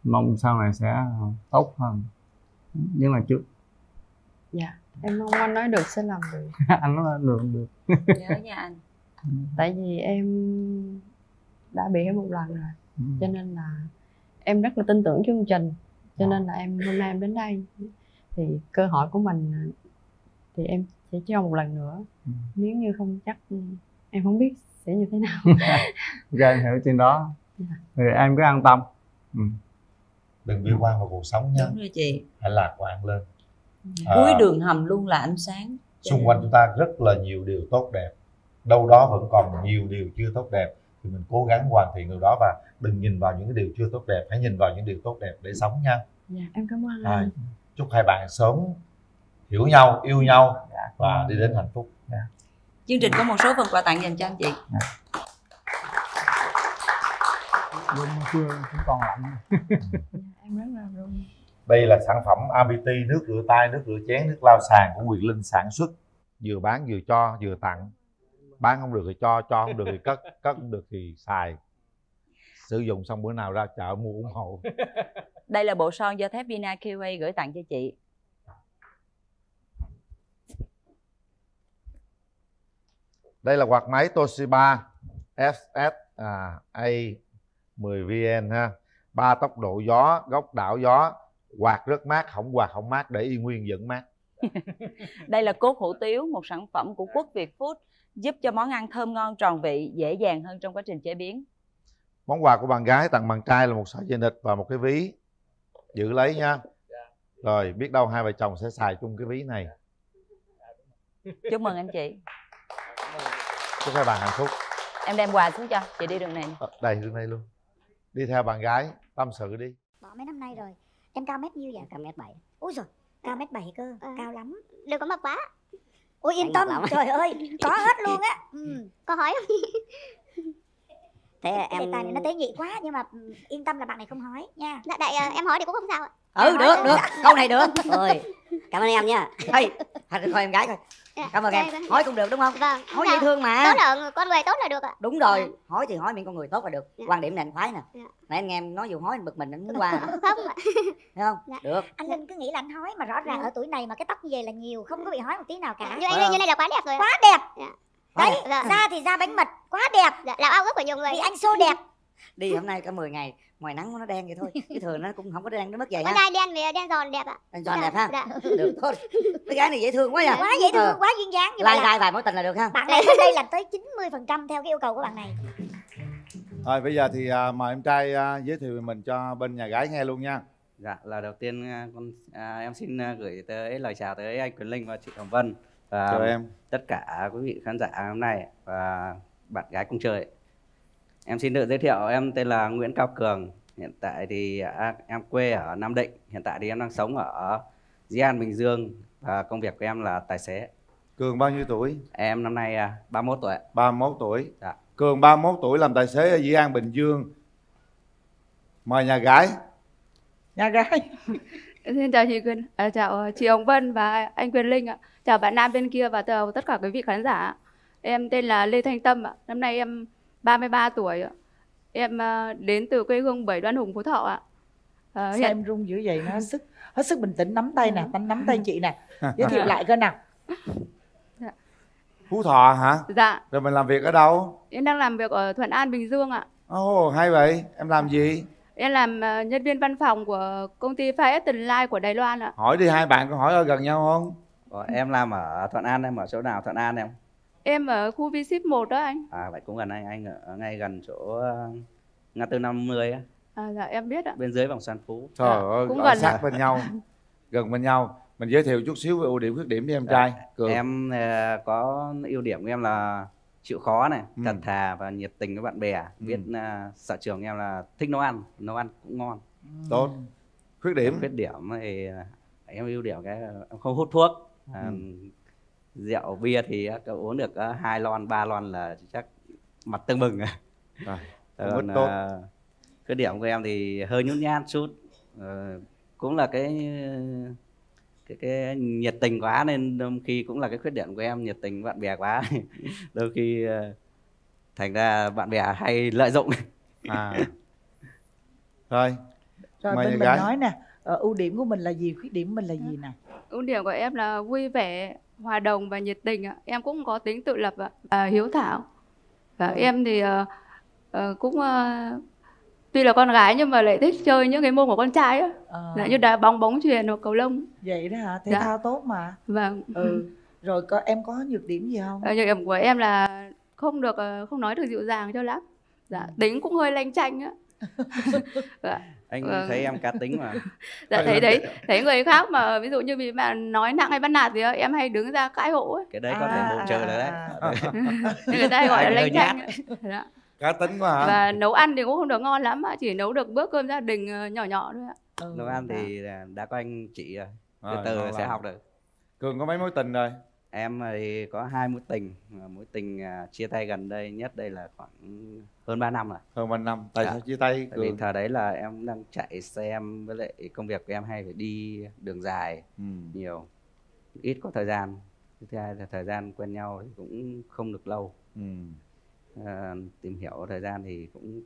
mong sau này sẽ tốt hơn. Nhưng mà trước dạ. Em mong anh nói được sẽ làm được. Anh nói được được. Nhớ nha anh. Tại vì em đã bị hết một lần rồi. Ừ. cho nên là em rất là tin tưởng chương trình. Cho nên là em hôm nay em đến đây. Thì cơ hội của mình thì em sẽ cho một lần nữa. Ừ. nếu như không chắc em không biết sẽ như thế nào. Ok em hiểu trên đó. Dạ. thì em cứ an tâm. Ừ. đừng bi quan vào cuộc sống nha. Đúng rồi chị. Hãy lạc quan lên. À, cuối đường hầm luôn là ánh sáng. xung quanh chúng ta rất là nhiều điều tốt đẹp. Đâu đó vẫn còn nhiều điều chưa tốt đẹp. Thì mình cố gắng hoàn thiện điều đó và đừng nhìn vào những cái điều chưa tốt đẹp. Hãy nhìn vào những điều tốt đẹp để sống nha. Dạ em cảm ơn anh. Chúc hai bạn sớm hiểu nhau yêu nhau và đi đến hạnh phúc. Chương trình có một số phần quà tặng dành cho anh chị. Rung chưa? Cũng còn lạnh. Em rất là run đây là sản phẩm ABT nước rửa tay nước rửa chén nước lau sàn của Quyền Linh sản xuất. Vừa bán vừa cho vừa tặng. Bán không được thì cho cho không được thì cất cất không được thì xài. Sử dụng xong bữa nào ra chợ mua ủng hộ. Đây là bộ son do thép Vina QA gửi tặng cho chị đây là quạt máy Toshiba FS à, A10VN ha. Ba tốc độ gió góc đảo gió. Quạt rất mát không quạt không mát để y nguyên vẫn mát. Đây là cốt hủ tiếu, một sản phẩm của Quốc Việt Food giúp cho món ăn thơm ngon tròn vị, dễ dàng hơn trong quá trình chế biến. món quà của bạn gái tặng bạn trai là một sợi dây nịch và một cái ví. Giữ lấy nha. Rồi biết đâu hai vợ chồng sẽ xài chung cái ví này. Chúc mừng anh chị. Chúc hai bạn hạnh phúc. Em đem quà xuống cho, chị đi đường này. Ờ, đây đường này luôn. Đi theo bạn gái tâm sự đi. Bỏ mấy năm nay rồi Em cao mét nhiêu vậy? Cao mét bảy. Úi rồi cao mét bảy cơ Ờ. Cao lắm. Đừng có mập quá. Ôi yên tâm. Trời ơi Có hết luôn á. Ừ. có hỏi không? Thế em đề tài này nó tế nhị quá Nhưng mà ừ, yên tâm là bạn này không hỏi nha. Đại, đại à, em hỏi thì cũng không sao ạ. Ừ được được. câu này được. Ôi Cảm ơn em nha. Thôi thôi em gái coi cảm ơn em. Dạ, vâng. hỏi cũng được đúng không? Vâng hỏi dễ thương mà. Tốt là con người tốt là được ạ. Đúng rồi hỏi thì hỏi miệng con người tốt là được. Quan điểm này anh khoái nè. Dạ. nãy anh em nói dù hỏi anh bực mình anh muốn qua không ạ. Thấy không? Được. Anh linh cứ nghĩ là anh hói mà rõ ràng ở tuổi này mà cái tóc như vậy là nhiều không có bị hói một tí nào cả. Như anh như này là quá đẹp rồi quá đẹp. Quá đấy da thì da bánh mật quá đẹp. Dạ, là ao ước của nhiều người. Vì anh xô đẹp đi hôm nay cả 10 ngày ngoài nắng nó đen vậy thôi chứ thường nó cũng không có đen đến mức vậy ha trai đen vì đen giòn đẹp ạ anh giòn Dạ, đẹp ha dạ. được thôi cái gái này dễ thương quá nha quá dễ thương Ờ. quá duyên dáng như lai là rai vài mối tình là được ha bạn này đây làm tới 90 phần trăm theo cái yêu cầu của bạn này Rồi bây giờ thì à, mời em trai à, giới thiệu về mình cho bên nhà gái nghe luôn nha. Dạ, là đầu tiên à, con à, em xin à, gửi tới lời chào tới anh Quyền Linh và chị Hồng Vân và Chào em. tất cả quý vị khán giả hôm nay và bạn gái cùng chơi. Em xin được giới thiệu em tên là Nguyễn Cao Cường. Hiện tại thì à, em quê ở Nam Định. Hiện tại thì em đang sống ở Di An, Bình Dương và công việc của em là tài xế. Cường bao nhiêu tuổi? Em năm nay à, 31 tuổi. 31 tuổi. Dạ. Cường 31 tuổi làm tài xế ở Dĩ An, Bình Dương. Mời nhà gái. nhà gái Xin chào chị Quyền, à, chào chị Hồng Vân và anh Quyền Linh ạ. Chào bạn nam bên kia và chào tất cả quý vị khán giả. Em tên là Lê Thanh Tâm ạ. Năm nay em 33 tuổi ạ. Em à, đến từ quê hương Bảy Đoan Hùng Phú Thọ ạ. À, sao em run dữ vậy nó hết sức hết sức bình tĩnh nắm tay nè anh nắm tay chị nè giới thiệu lại coi nào Phú Thọ hả? Dạ, Rồi mình làm việc ở đâu? em đang làm việc ở Thuận An, Bình Dương ạ. Ồ, hay vậy. Em làm gì? Em làm à, nhân viên văn phòng của công ty Fire Eston Life của Đài Loan ạ. Hỏi đi hai bạn có hỏi ở gần nhau không? Ủa, em làm ở Thuận An, em ở chỗ nào Thuận An em? Em ở khu V-Ship 1 đó anh. À vậy cũng gần anh, anh ở ngay gần chỗ ờ, ngã tư 50 á, À, dạ em biết ạ. bên dưới vòng xoan phú. Trời ơi, cũng gần sát bên nhau. Gần bên nhau. Mình giới thiệu chút xíu về ưu điểm khuyết điểm với em Dạ. trai. Cường. Em ờ, có ưu điểm của em là chịu khó này, Ừ. thật thà và nhiệt tình với bạn bè. Biết ờ, sở trường em là thích nấu ăn, nấu ăn cũng ngon. Tốt. Khuyết điểm. Khuyết điểm thì em ưu điểm cái em không hút thuốc. À, Ừ. Rượu bia thì ờ, uống được ờ, hai lon, ba lon là chắc mặt tưng bừng. Rồi, Còn, rất tốt. ờ, khuyết điểm của em thì hơi nhút nhát chút Ờ, cũng là cái cái cái nhiệt tình quá nên đôi khi cũng là cái khuyết điểm của em nhiệt tình bạn bè quá đôi khi ờ, thành ra bạn bè hay lợi dụng À. Rồi. rồi Mời bên nhà mình gái. nói nè ờ, ưu điểm của mình là gì khuyết điểm của mình là gì nè Ưu điểm của em là vui vẻ, hòa đồng và nhiệt tình ạ. Em cũng có tính tự lập ạ, à, hiếu thảo. Và em thì ờ, ờ, cũng ờ, tuy là con gái nhưng mà lại thích chơi những cái môn của con trai á. Ờ. Dạ, như đá bóng, bóng chuyền hoặc cầu lông. vậy đó hả thể Dạ. thao tốt mà Vâng. ừ rồi có em có nhược điểm gì không Ờ, nhược điểm của em là không được không nói được dịu dàng cho lắm. Dạ, tính cũng hơi lanh chanh á. dạ. Anh Vâng. thấy em cá tính mà Dạ thấy đấy, thấy người khác mà ví dụ như vì mà nói nặng hay bắt nạt gì đó, em hay đứng ra cãi hộ ấy. cái đấy có thể bù trừ được đấy Nên người ta hay gọi là lanh chanh. Dạ. Cá tính quá hả? Và nấu ăn thì cũng không được ngon lắm ạ, chỉ nấu được bữa cơm gia đình ờ, nhỏ nhỏ thôi ạ. nấu ăn thì là đã có anh chị rồi từ Rồi, từ sẽ học được Cường có mấy mối tình rồi? Em thì có hai mối tình mối tình à, chia tay gần đây nhất đây là khoảng hơn 3 năm rồi Hơn 3 năm. Tại Dạ. sao chia tay Tại vì thời đấy là em đang chạy xe em với lại công việc của em hay phải đi đường dài Ừ. nhiều ít có thời gian thứ hai là thời gian quen nhau thì cũng không được lâu Ừ. Ờ, tìm hiểu thời gian thì cũng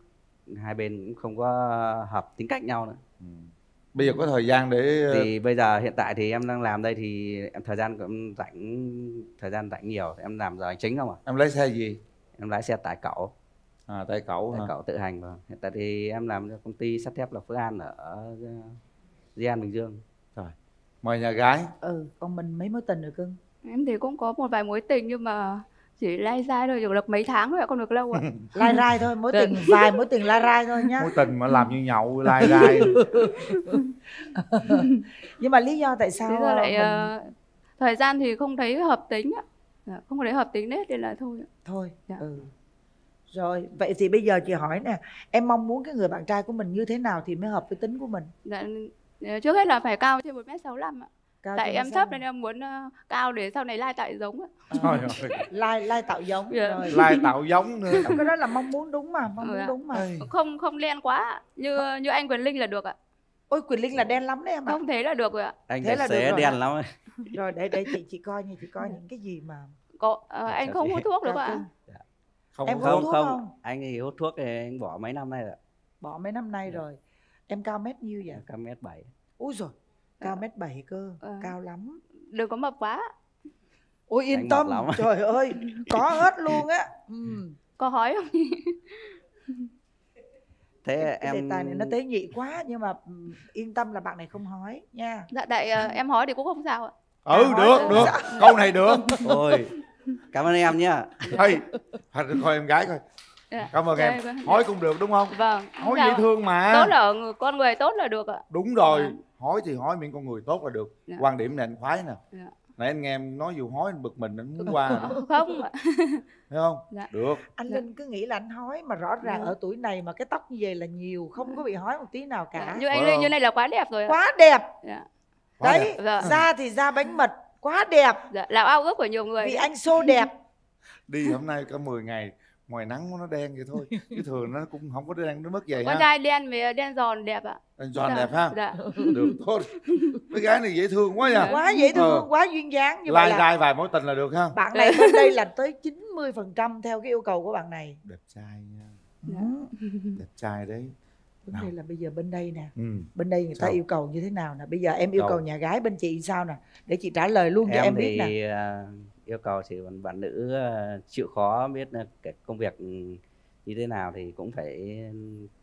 hai bên cũng không có hợp tính cách nhau nữa Ừ. Bây giờ có thời gian để thì bây giờ hiện tại thì em đang làm đây thì em thời gian em rảnh thời gian rảnh nhiều. Em làm giờ hành chính không à em lấy xe gì? Em lái xe tải cẩu. À tải cẩu tải cẩu tự hành vâng hiện tại thì em làm cho công ty sắt thép là Phước An ở ờ, Di An Bình Dương. Rồi mời nhà gái. Ừ còn mình mấy mối tình rồi cưng? Em thì cũng có một vài mối tình nhưng mà chỉ lai dai thôi, được mấy tháng thôi ạ, không được lâu ạ. lai rai thôi mối Vâng. tình vài mối tình lai rai thôi nhá mối tình mà làm như nhậu lai rai nhưng mà lý do tại sao Thế giờ lại mình- ờ, thời gian thì không thấy hợp tính ạ. Dạ, không thấy hợp tính nết nên là thôi ạ. thôi Dạ. ừ rồi vậy thì bây giờ chị hỏi nè em mong muốn cái người bạn trai của mình như thế nào thì mới hợp với tính của mình Dạ, ờ, trước hết là phải cao trên 1m65 ạ. Cao Tại em 1m65. thấp nên em muốn ờ, cao để sau này lai tại giống ạ. Trời ơi. lai lai tạo giống Dạ. rồi lai tạo giống nữa cái đó là mong muốn đúng mà mong Ừ muốn ạ. đúng mà Không không đen quá như như anh Quyền Linh là được ạ. ôi Quyền Linh là đen lắm đấy em ạ Không thế là được rồi ạ. anh Thế là được rồi đen lắm rồi để để chị chị coi nha chị coi những cái gì mà Có, ờ, anh không hút thuốc được ạ? không Em không không không? anh thì hút thuốc thì anh bỏ mấy năm nay rồi bỏ mấy năm nay rồi em cao mét nhiêu vậy cao mét bảy ui rồi cao mét bảy cơ Ờ. cao lắm Đừng có mập quá. ôi yên Anh tâm trời ơi có hết luôn á ừ. Có hỏi không? thế cái đề em tài này nó tế nhị quá nhưng mà ừ, yên tâm là bạn này không hói nha Dạ, tại ờ, em hỏi thì cũng không sao ạ. ừ hỏi được được. được câu này được ôi cảm ơn em nhá hey thôi coi em gái coi Dạ. cảm ơn Dạ, em vâng. hỏi cũng được đúng không Vâng. hỏi Dạ. dễ thương mà Tốt là con người tốt là được ạ. đúng rồi Vâng. Hỏi thì hỏi miệng con người tốt là được Dạ. quan điểm này anh khoái nè Dạ. nãy anh nghe em nói dù hói anh bực mình anh muốn qua. Không ạ. thấy không Dạ. được anh linh cứ nghĩ là anh hói mà rõ ràng Dạ. ở tuổi này mà cái tóc như vậy là nhiều không có bị hói một tí nào cả Như anh Linh như này là quá đẹp rồi quá đẹp Dạ. Quá đấy đẹp. Dạ. da thì da bánh mật quá đẹp Dạ, là ao ước của nhiều người. vì đấy. anh xô đẹp đi hôm nay cả 10 ngày ngoài nắng nó đen vậy thôi chứ thường nó cũng không có đen đến mức vậy Con ha. trai đen với đen giòn đẹp ạ. anh John Dạ, đẹp ha? Dạ. được tốt. Mấy gái này dễ thương quá nha. Quá dễ thương Ờ. quá duyên dáng như vậy lai là rai vài mối tình là được ha. Bạn này bên đây là tới 90 phần trăm theo cái yêu cầu của bạn này. Đẹp trai nha. Ừ. đẹp trai đấy. Vấn đề là bây giờ bên đây nè. Ừ. bên đây người ta Sao? yêu cầu như thế nào nè? Bây giờ em yêu Cầu. cầu. nhà gái bên chị sao nè? Để chị trả lời luôn cho em em biết nè. thì à, yêu cầu chỉ bạn bạn nữ à, chịu khó biết là cái công việc ừ, như thế nào thì cũng phải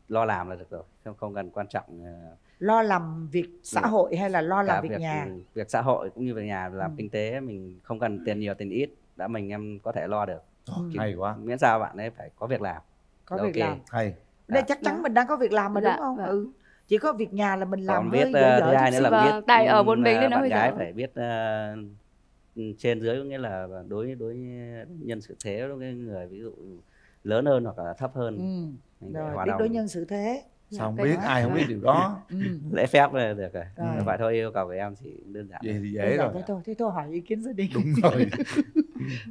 lo làm là được rồi không không cần quan trọng à, lo làm việc xã Ừ. hội hay là lo làm cả việc nhà ừ, việc xã hội cũng như việc nhà làm Ừ. kinh tế mình không cần tiền nhiều tiền ít đã mình em có thể lo được Ừ. Chỉ hay quá miễn sao bạn ấy phải có việc làm có là việc ok. làm hay đây chắc chắn mình đang có việc làm mà Dạ, đúng không vâng. ừ chỉ có việc nhà là mình làm còn hơi biết dở ờ, dở thứ hai nữa là xíu. Vâng, biết tại ở một mình nên nó bạn hơi gái dở. phải biết ờ, ừ, trên dưới có nghĩa là đối đối nhân sự thế đối với người ví dụ lớn hơn hoặc là thấp hơn. Ừ. rồi biết đồng. đối nhân xử thế. Sao không biết? đó. ai không biết điều đó? Ừ. lễ phép là được rồi. Rồi. vậy thôi yêu cầu của em chỉ đơn giản vậy thì Đơn dễ giản rồi. thế thôi thế thôi hỏi ý kiến gia đình. Đúng rồi.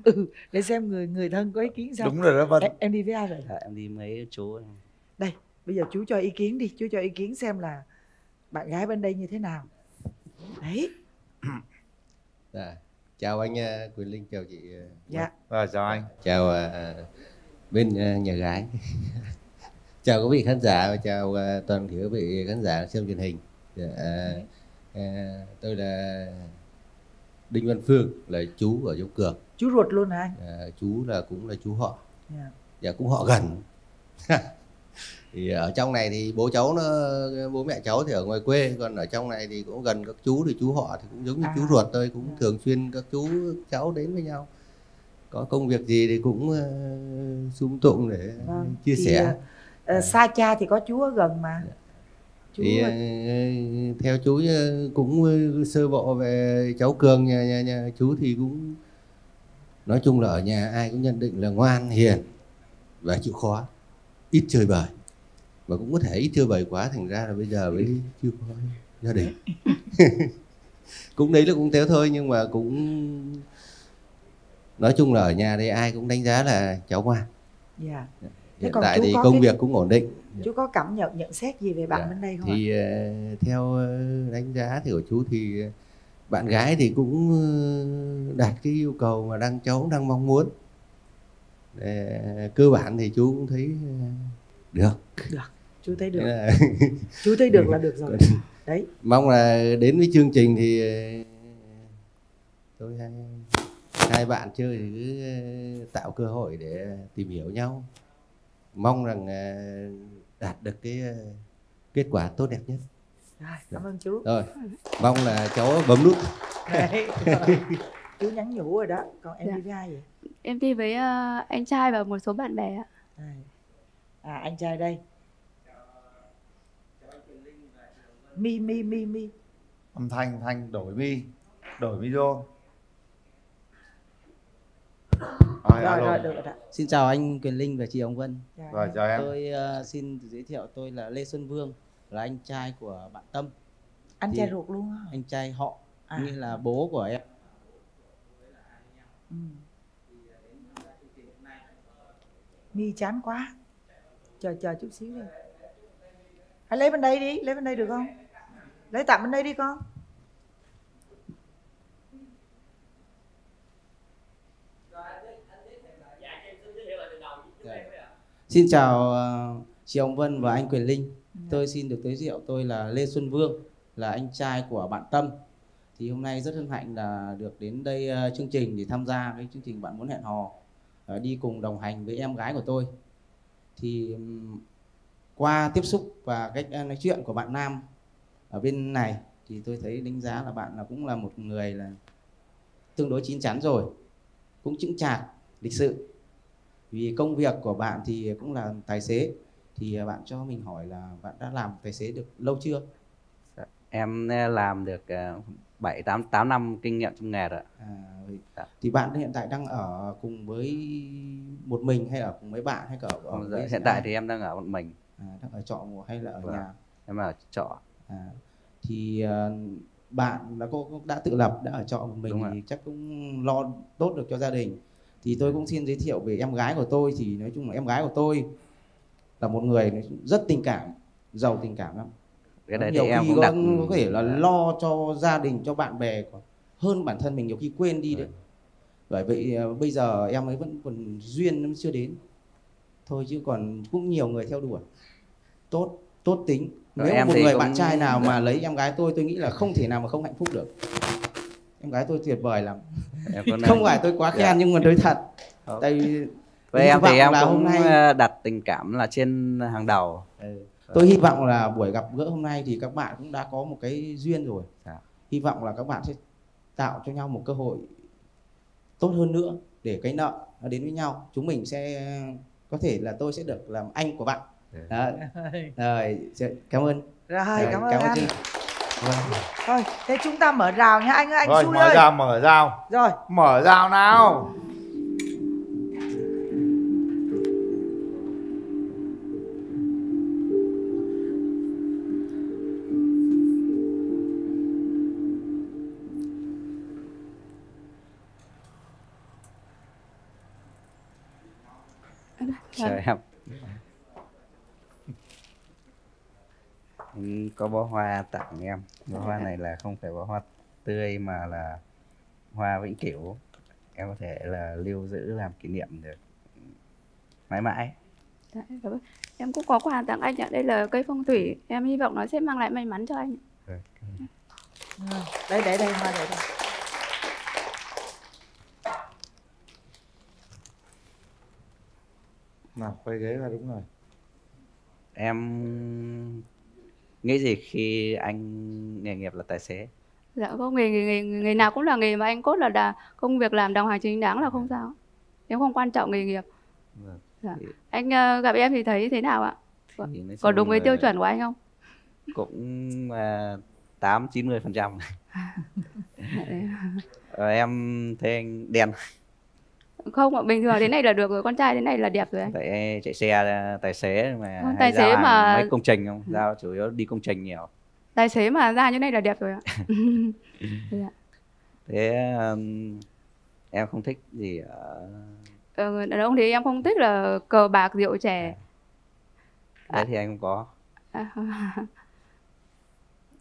Ừ, để xem người người thân có ý kiến sao. Đúng rồi đó vân. Em, em đi với ai rồi? Dạ, em đi mấy chú đây bây giờ chú cho ý kiến đi chú cho ý kiến xem là bạn gái bên đây như thế nào. Đấy. Dạ. Chào anh ờ, Quyền Linh, chào chị. ờ, dạ rồi chào anh Chào ờ, bên nhà gái. chào quý vị khán giả và chào toàn thể quý vị khán giả xem truyền hình. Dạ, tôi là Đinh Văn Phương là chú ở Dốc Cường. chú ruột luôn hả anh Ờ, chú là cũng là chú họ. Dạ. Dạ cũng họ gần. thì ở trong này thì bố cháu nó bố mẹ cháu thì ở ngoài quê còn ở trong này thì cũng gần các chú thì chú họ thì cũng giống như chú À. ruột tôi cũng thường xuyên các chú cháu đến với nhau. Có công việc gì thì cũng uh, tụng để Vâng, chia thì, sẻ. ờ, xa cha thì có chú ở gần mà. Chú thì ờ, theo chú cũng sơ bộ về cháu cường nhà, nhà, nhà chú thì cũng nói chung là ở nhà ai cũng nhận định là ngoan hiền và chịu khó ít chơi bời và cũng có thể ít chơi bời quá thành ra là bây giờ mới chưa có gia đình. Cũng đấy là cũng thế thôi nhưng mà cũng nói chung là ở nhà đây ai cũng đánh giá là cháu ngoan. Dạ. Thế hiện còn tại thì công cái- việc cũng ổn định. Chú có cảm nhận nhận xét gì về bạn Dạ. bên đây không ạ? thì ờ, theo ờ, đánh giá thì của chú thì ờ, bạn gái thì cũng đạt cái yêu cầu mà đang cháu đang mong muốn. Cơ bản thì chú cũng thấy được. Được chú thấy được. Là- chú thấy được là được rồi. Đấy. Mong là đến với chương trình thì ờ, tôi hai, hai bạn chơi thì cứ ờ, tạo cơ hội để tìm hiểu nhau. Mong rằng ờ, đạt được cái kết quả tốt đẹp nhất. Rồi cảm ơn chú. Rồi mong là cháu bấm nút. Đấy, chú nhắn nhủ rồi đó. Còn em Dạ. đi với ai vậy? Em đi với anh trai và một số bạn bè ạ. À anh trai đây mi mi mi mi âm thanh thanh đổi mi đổi mi vô rồi, rồi rồi được rồi Xin chào anh Quyền Linh và chị Hồng Vân. Dạ. Rồi, chào em. Tôi ờ, xin giới thiệu tôi là Lê Xuân Vương, là anh trai của bạn Tâm. anh Thì- trai ruột luôn á Anh trai họ, À. như là bố của em. ừ. mi chán quá chờ chờ chút xíu đi hãy lấy bên đây đi lấy bên đây được không lấy tạm bên đây đi con Xin chào ờ, chị ông Vân và anh Quyền Linh. Ừ. Tôi xin được giới thiệu tôi là Lê Xuân Vương, là anh trai của bạn Tâm. Thì hôm nay rất hân hạnh là được đến đây ờ, chương trình để tham gia cái chương trình bạn muốn hẹn hò ờ, đi cùng đồng hành với em gái của tôi. Thì qua tiếp xúc và cách nói chuyện của bạn Nam ở bên này thì tôi thấy đánh giá là bạn là cũng là một người là tương đối chín chắn rồi, cũng chững chạc, lịch sự. Vì công việc của bạn thì cũng là tài xế. Thì à, bạn cho mình hỏi là bạn đã làm tài xế được lâu chưa? Em eh, làm được ờ, bảy tám tám năm kinh nghiệm trong nghề rồi à, vậy- thì bạn hiện tại đang ở cùng với một mình hay ở cùng với bạn hay ở, ở với giờ- hiện tại thì em đang ở một mình. À, đang ở trọ hay là ở Vâng, nhà? Em ở trọ à, thì à, bạn đã có có- đã tự lập đã ở trọ một mình thì chắc cũng lo tốt được cho gia đình. Thì tôi cũng xin giới thiệu về em gái của tôi thì nói chung là em gái của tôi là một người rất tình cảm giàu tình cảm lắm. Cái đấy nhiều thì em khi cũng có, đặt có thể là lo cho gia đình cho bạn bè hơn bản thân mình nhiều khi quên đi đấy. Bởi vậy à, bây giờ em ấy vẫn còn duyên nó chưa đến. Thôi chứ còn cũng nhiều người theo đuổi. Tốt tốt tính Rồi nếu em một thì người cũng- bạn trai nào mà Dạ. lấy em gái tôi tôi nghĩ là không thể nào mà không hạnh phúc được em gái tôi tuyệt vời lắm Em không phải tôi quá Dạ. khen nhưng mà tôi thật Không. tại vì với em thì em cũng hôm nay ờ, đặt tình cảm là trên hàng đầu tôi hy vọng là buổi gặp gỡ hôm nay thì các bạn cũng đã có một cái duyên rồi Dạ. hy vọng là các bạn sẽ tạo cho nhau một cơ hội tốt hơn nữa để cái nợ nó đến với nhau chúng mình sẽ có thể là tôi sẽ được làm anh của bạn đó rồi cảm ơn Rồi, Rồi, cảm ơn anh. chị. Vâng. Thôi, thế chúng ta mở rào nha anh ơi, anh rồi mở ơi. dao mở dao Rồi. mở dao nào chờ em Ừ, có bó hoa tặng em bó hoa này là không phải bó hoa tươi mà là hoa vĩnh cửu em có thể là lưu giữ làm kỷ niệm được mãi mãi Dạ, em cũng có quà tặng anh ạ. Đây là cây phong thủy. Em hy vọng nó sẽ mang lại may mắn cho anh. Đây, để đây, hoa để đây. nào quay ghế ra đúng rồi em nghĩ gì khi anh nghề nghiệp là tài xế Dạ không, nghề, nghề, nghề, nào cũng là nghề mà anh cốt là đà, công việc làm đồng hành chính đáng là không sao. Em không quan trọng nghề nghiệp. Vâng. Dạ. Anh ờ, gặp em thì thấy thế nào ạ? Có, đúng với tiêu chuẩn của anh không? cũng à, tám chín mươi phần trăm em thấy anh đen Không, ạ, bình thường thế này là được rồi. Con trai thế này là đẹp rồi anh. tại chạy xe à, tài xế mà hay tài xế mà- mấy công trình không giao chủ yếu đi công trình nhiều Tài xế mà ra như này là đẹp rồi ạ. dạ. thế um, em không thích gì ở Ờ, người đàn ông thì em không thích là cờ bạc rượu chè. đấy thì anh không có À,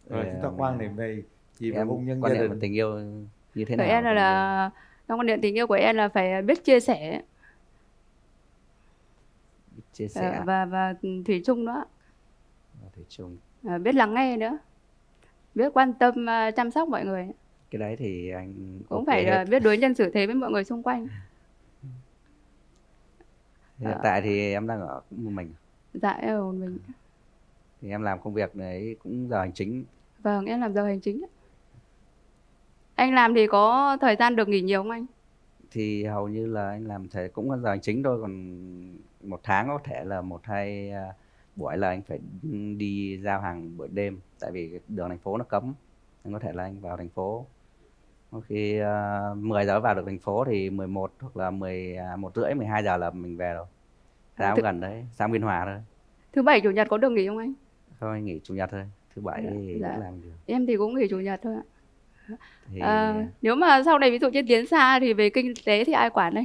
rồi chúng ta um, quan niệm về gì về hôn nhân quan gia đình tình yêu như thế nào em là, là trong quan điểm tình yêu của em là phải biết chia sẻ chia ờ, sẻ và và thủy chung nữa, thủy chung Ờ, biết lắng nghe nữa, biết quan tâm ờ, chăm sóc mọi người, cái đấy thì anh cũng ok phải hết. biết đối nhân xử thế với mọi người xung quanh. hiện ờ. tại thì em đang ở một mình Dạ em ở một mình. thì em làm công việc đấy cũng giờ hành chính Vâng, em làm giờ hành chính. Anh làm thì có thời gian được nghỉ nhiều không anh? thì hầu như là anh làm thể cũng là giờ hành chính thôi còn một tháng có thể là một hai à, buổi là anh phải đi giao hàng buổi đêm tại vì đường thành phố nó cấm anh có thể là anh vào thành phố có khi uh, 10 giờ vào được thành phố thì 11 hoặc là 11 rưỡi 12 giờ là mình về rồi ra Thực- gần đấy sang biên hòa thôi Thứ bảy chủ nhật có được nghỉ không anh? thôi anh nghỉ chủ nhật thôi thứ bảy Dạ, thì dạ. vẫn làm được Em thì cũng nghỉ chủ nhật thôi ạ. Thì À, nếu mà sau này ví dụ như tiến xa thì về kinh tế thì ai quản anh?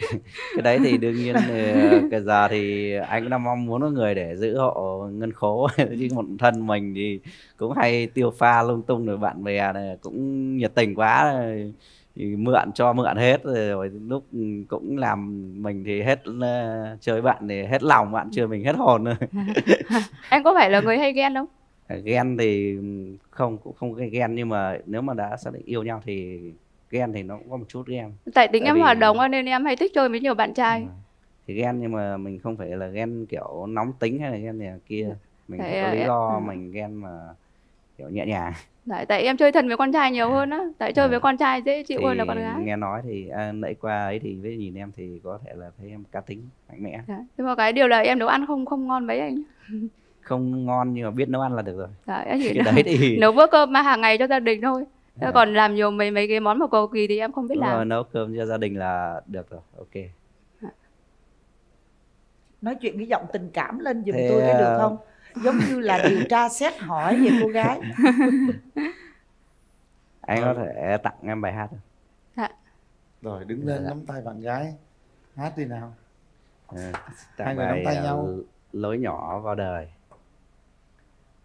cái đấy thì đương nhiên thì, cái giờ thì anh cũng đang mong muốn có người để giữ hộ ngân khố chứ một thân mình thì cũng hay tiêu pha lung tung rồi bạn bè này cũng nhiệt tình quá rồi. thì mượn cho mượn hết rồi, rồi lúc cũng làm mình thì hết ờ, chơi bạn thì hết lòng bạn chơi mình hết hồn rồi em có phải là người hay ghen không ghen thì không cũng không cái ghen nhưng mà nếu mà đã xác định yêu nhau thì ghen thì nó cũng có một chút ghen. Tại tính em vì- hoạt động á, nên em hay thích chơi với nhiều bạn trai. Thì ghen nhưng mà mình không phải là ghen kiểu nóng tính hay là ghen này kia. Mình Tại, có à, lý em- do ừ. mình ghen mà kiểu nhẹ nhàng. Tại, tại em chơi thân với con trai nhiều hơn á. Tại chơi với con trai dễ chịu hơn là con gái. nghe nói thì à, nãy qua ấy thì với nhìn em thì có thể là thấy em cá tính mạnh mẽ. Dạ. nhưng mà cái điều là em nấu ăn không không ngon mấy anh không ngon nhưng mà biết nấu ăn là được rồi. Dạ, em chỉ cái đấy thì nấu bữa cơm mà hàng ngày cho gia đình thôi. Dạ. còn làm nhiều mấy mấy cái món mà cầu kỳ thì em không biết Đúng rồi, làm nấu cơm cho gia đình là được rồi ok. Nói chuyện cái giọng tình cảm lên giùm Thế, tôi cái được ờ, không? Giống như là điều tra xét hỏi về cô gái. Anh có thể tặng em bài hát không? rồi đứng lên nắm tay bạn gái. Hát đi nào. À, Hai tặng người nắm bài tay à, nhau. lối nhỏ vào đời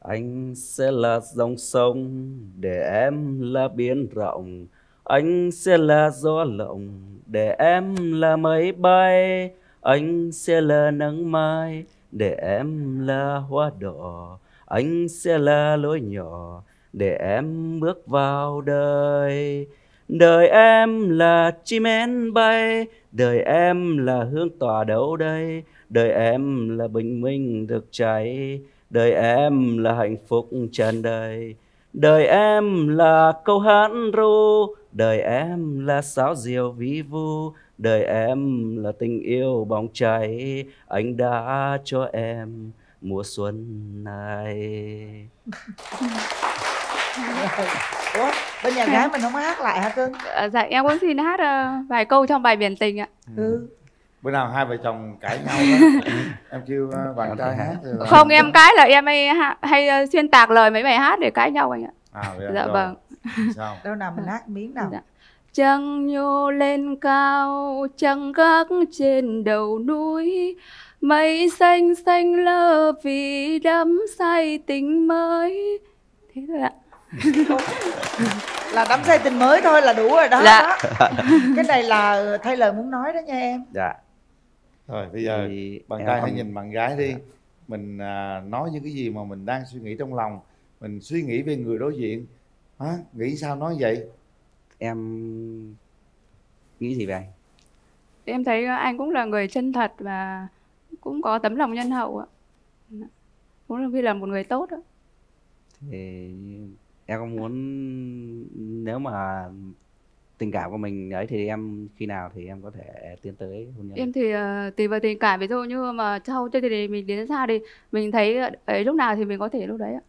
anh sẽ là dòng sông để em là biển rộng. Anh sẽ là gió lộng để em là mây bay. Anh sẽ là nắng mai để em là hoa đỏ. Anh sẽ là lối nhỏ để em bước vào đời. Đời em là chim én bay, đời em là hương tỏa đâu đây? Đời em là bình minh được cháy đời em là hạnh phúc tràn đầy. Đời em là câu hát ru. Đời em là sáo diều ví vu. Đời em là tình yêu bóng cháy. Anh đã cho em mùa xuân này. Ủa bên nhà gái mình không hát lại hả cưng? Ờ, dạ em cũng xin hát ờ, vài câu trong bài biển tình ạ. Ừ. bữa nào hai vợ chồng cãi nhau đó. Em kêu ờ, bạn trai hát rồi là- không em cái là em hay ha- hay ờ, xuyên tạc lời mấy bài hát để cãi nhau anh ạ. À, vậy à, dạ rồi. vâng. Sao? Đâu nào mình hát miếng nào? Dạ. Trăng nhô lên cao, trăng gác trên đầu núi. Mây xanh xanh lơ vì đắm say tình mới. Thế thôi ạ. Là đắm say tình mới thôi là đủ rồi đó, Dạ. đó. cái này là thay lời muốn nói đó nha em. Dạ rồi bây giờ bạn em trai hãy nhìn bạn gái đi. Mình à, nói những cái gì mà mình đang suy nghĩ trong lòng. Mình suy nghĩ về người đối diện. Hả? Nghĩ sao nói vậy? Em nghĩ gì về anh Em thấy anh cũng là người chân thật và cũng có tấm lòng nhân hậu ạ. Cũng là vì là một người tốt ạ. Thì em có muốn nếu mà tình cảm của mình ấy thì em khi nào thì em có thể tiến tới hôn nhân. Em thì ờ, tùy vào tình cảm. Ví dụ như mà sau chơi thì mình đến xa thì mình thấy ấy lúc nào thì mình có thể lúc đấy ạ.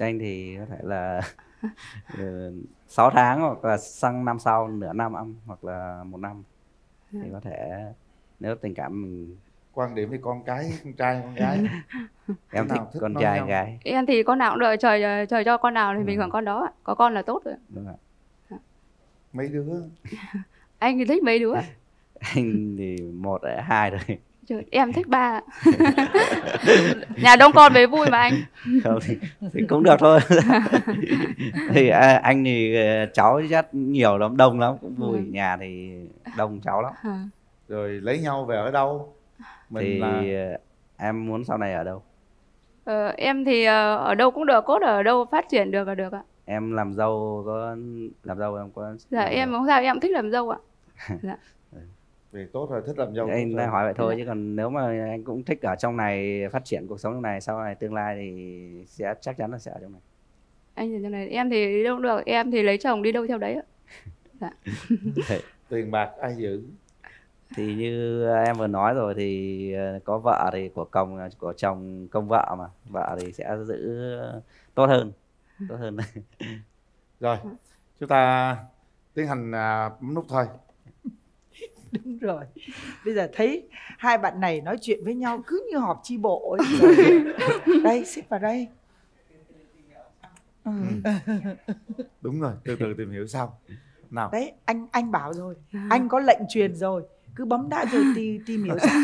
Anh thì có thể là ừ, 6 tháng hoặc là sang năm sau nửa năm âm hoặc là một năm thì có thể nếu tình cảm mình quan điểm về con cái con trai con gái. Em thích con trai nhau? gái. Em thì con nào cũng đợi trời trời cho con nào thì mình hưởng con đó ạ. Có con là tốt rồi. đúng rồi mấy đứa Anh thì thích mấy đứa? anh thì một ở hai rồi Trời, em thích ba. Nhà đông con với vui mà anh. không thì, thì cũng được thôi thì à, anh thì ờ, cháu rất nhiều lắm đông lắm cũng vui Ừ. nhà thì đông cháu lắm rồi lấy nhau về ở đâu mình thì là ờ, em muốn sau này ở đâu Ờ, em thì ờ, ở đâu cũng được, cốt ở đâu phát triển được là được ạ. Em làm dâu có làm dâu em có Dạ em không sao, em thích làm dâu ạ. Dạ. về tốt rồi thích làm dâu anh đang rồi. hỏi vậy thôi chứ còn nếu mà anh cũng thích ở trong này phát triển cuộc sống trong này sau này tương lai thì sẽ chắc chắn là sẽ ở trong này Anh thì trong này em thì đi đâu cũng được, em thì lấy chồng đi đâu theo đấy ạ. Dạ. tiền bạc ai giữ thì như em vừa nói rồi thì ờ, có vợ thì của chồng của chồng công vợ mà vợ thì sẽ giữ tốt hơn tốt hơn. Rồi chúng ta tiến hành à, bấm nút thôi. Đúng rồi. Bây giờ thấy hai bạn này nói chuyện với nhau cứ như họp chi bộ ấy. Đây xích vào đây. Ừ. đúng rồi từ từ tìm hiểu sau. Nào. Đấy anh anh bảo rồi. Anh có lệnh truyền rồi. Cứ bấm đã rồi tìm tìm hiểu sao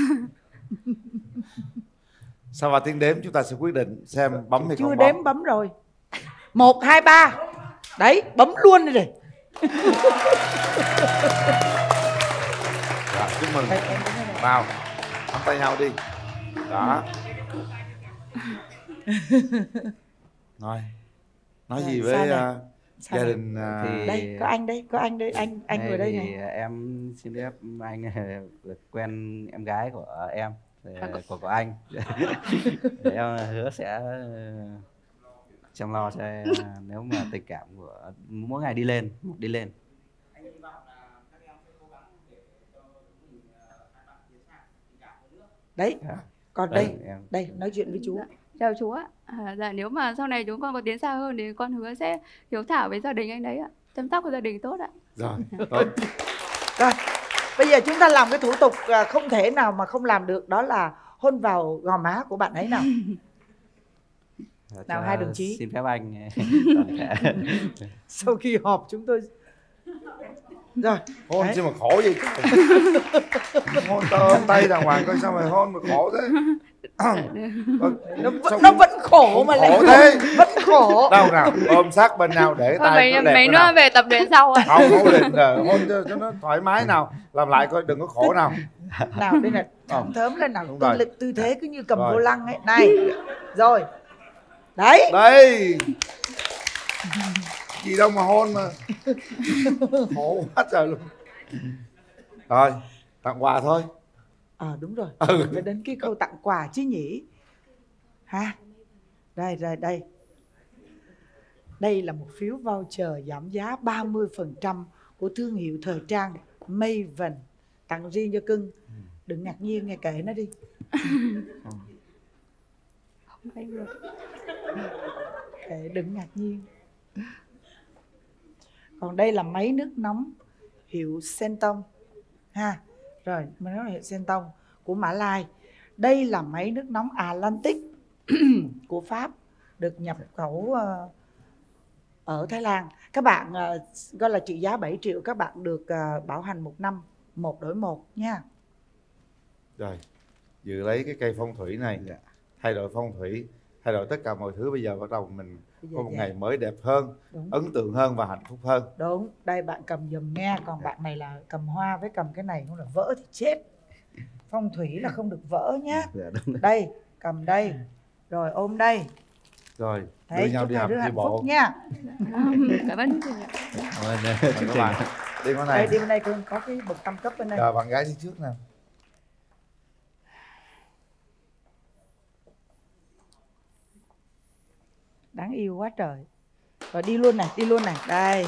sau ba tiếng đếm? Chúng ta sẽ quyết định xem bấm hay chưa không đếm bấm bấm rồi một hai ba. Đấy bấm luôn đi rồi. Rồi, chúc mừng. Vào nắm tay nhau đi. Đó nói nói gì Rồi, với à, Sao gia đình à, Thì- đây có anh đây có anh đây anh anh Đây ngồi đây thì này. em xin phép anh được quen em gái của em của của anh. Để em hứa sẽ chăm lo cho em nếu mà tình cảm của mỗi ngày đi lên một đi lên đấy còn Đây, đây em- đây nói chuyện với chú Chào chú ạ. À, dạ nếu mà sau này chúng con có tiến xa hơn thì con hứa sẽ hiếu thảo với gia đình anh đấy ạ. Chăm sóc của gia đình tốt ạ. rồi tốt rồi bây giờ chúng ta làm cái thủ tục à, không thể nào mà không làm được đó là hôn vào gò má của bạn ấy nào Nào, hai đồng chí. xin phép anh. Sau khi họp chúng tôi rồi hôn chứ mà khổ gì hôn tao ôm tay đàng hoàng coi sao mà hôn mà khổ thế. Nó, vẫn- nó vẫn khổ mà lại khổ thế vẫn khổ. Đâu nào ôm sát bên nhau để tay mấy, nó đẹp nữa nào. về tập luyện sau ạ. không không định rồi hôn cho, cho nó thoải mái nào. Làm lại coi đừng có khổ nào. Nào đây là thấm thớm lên nào. Tư rồi. lực tư thế cứ như cầm Rồi. vô lăng ấy. Này rồi đấy. Đây. Gì đâu mà hôn mà. Khổ quá trời luôn. Rồi tặng quà thôi. Ờ đúng rồi. Ừ. phải đến cái câu tặng quà chứ nhỉ? Ha. Đây đây đây. Đây là một phiếu voucher giảm giá 30% của thương hiệu thời trang Maven. Tặng riêng cho cưng. Đừng ngạc nhiên nghe kệ nó đi kệ đừng ngạc nhiên. Còn đây là máy nước nóng hiệu Senton ha. Rồi máy nước hiệu Senton của Mã Lai. Đây là máy nước nóng Atlantic của Pháp được nhập khẩu ờ, ở Thái Lan. Các bạn ờ, gọi là trị giá 7 triệu các bạn được ờ, bảo hành một năm một đổi một nha. Rồi dự lấy cái cây phong thủy này thay đổi phong thủy thay đổi tất cả mọi thứ. Bây giờ bắt đầu mình có một dạ. ngày mới đẹp hơn Đúng. ấn tượng hơn và hạnh phúc hơn. Đúng. Đây bạn cầm dùm nghe còn bạn này là cầm hoa với cầm cái này không là vỡ thì chết. Phong thủy là không được vỡ nhá. Dạ, đúng. đây cầm đây. Rồi ôm đây. Rồi đưa Đấy, nhau chúc đi học đi hạnh bộ. phúc nha. Cảm ơn chương trình ạ. Cảm ơn các bạn. đi con đây này đi bên đây con có cái bậc tam cấp bên đây. Chờ bạn gái đi trước nào đáng yêu quá trời. Rồi, đi luôn này, đi luôn này. Đây.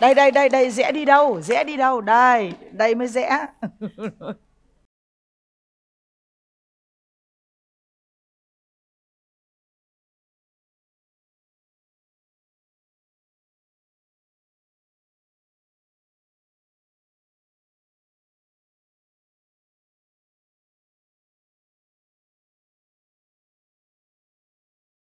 Đây đây đây đây, rẽ đi đâu, rẽ đi đâu. Đây đây mới rẽ.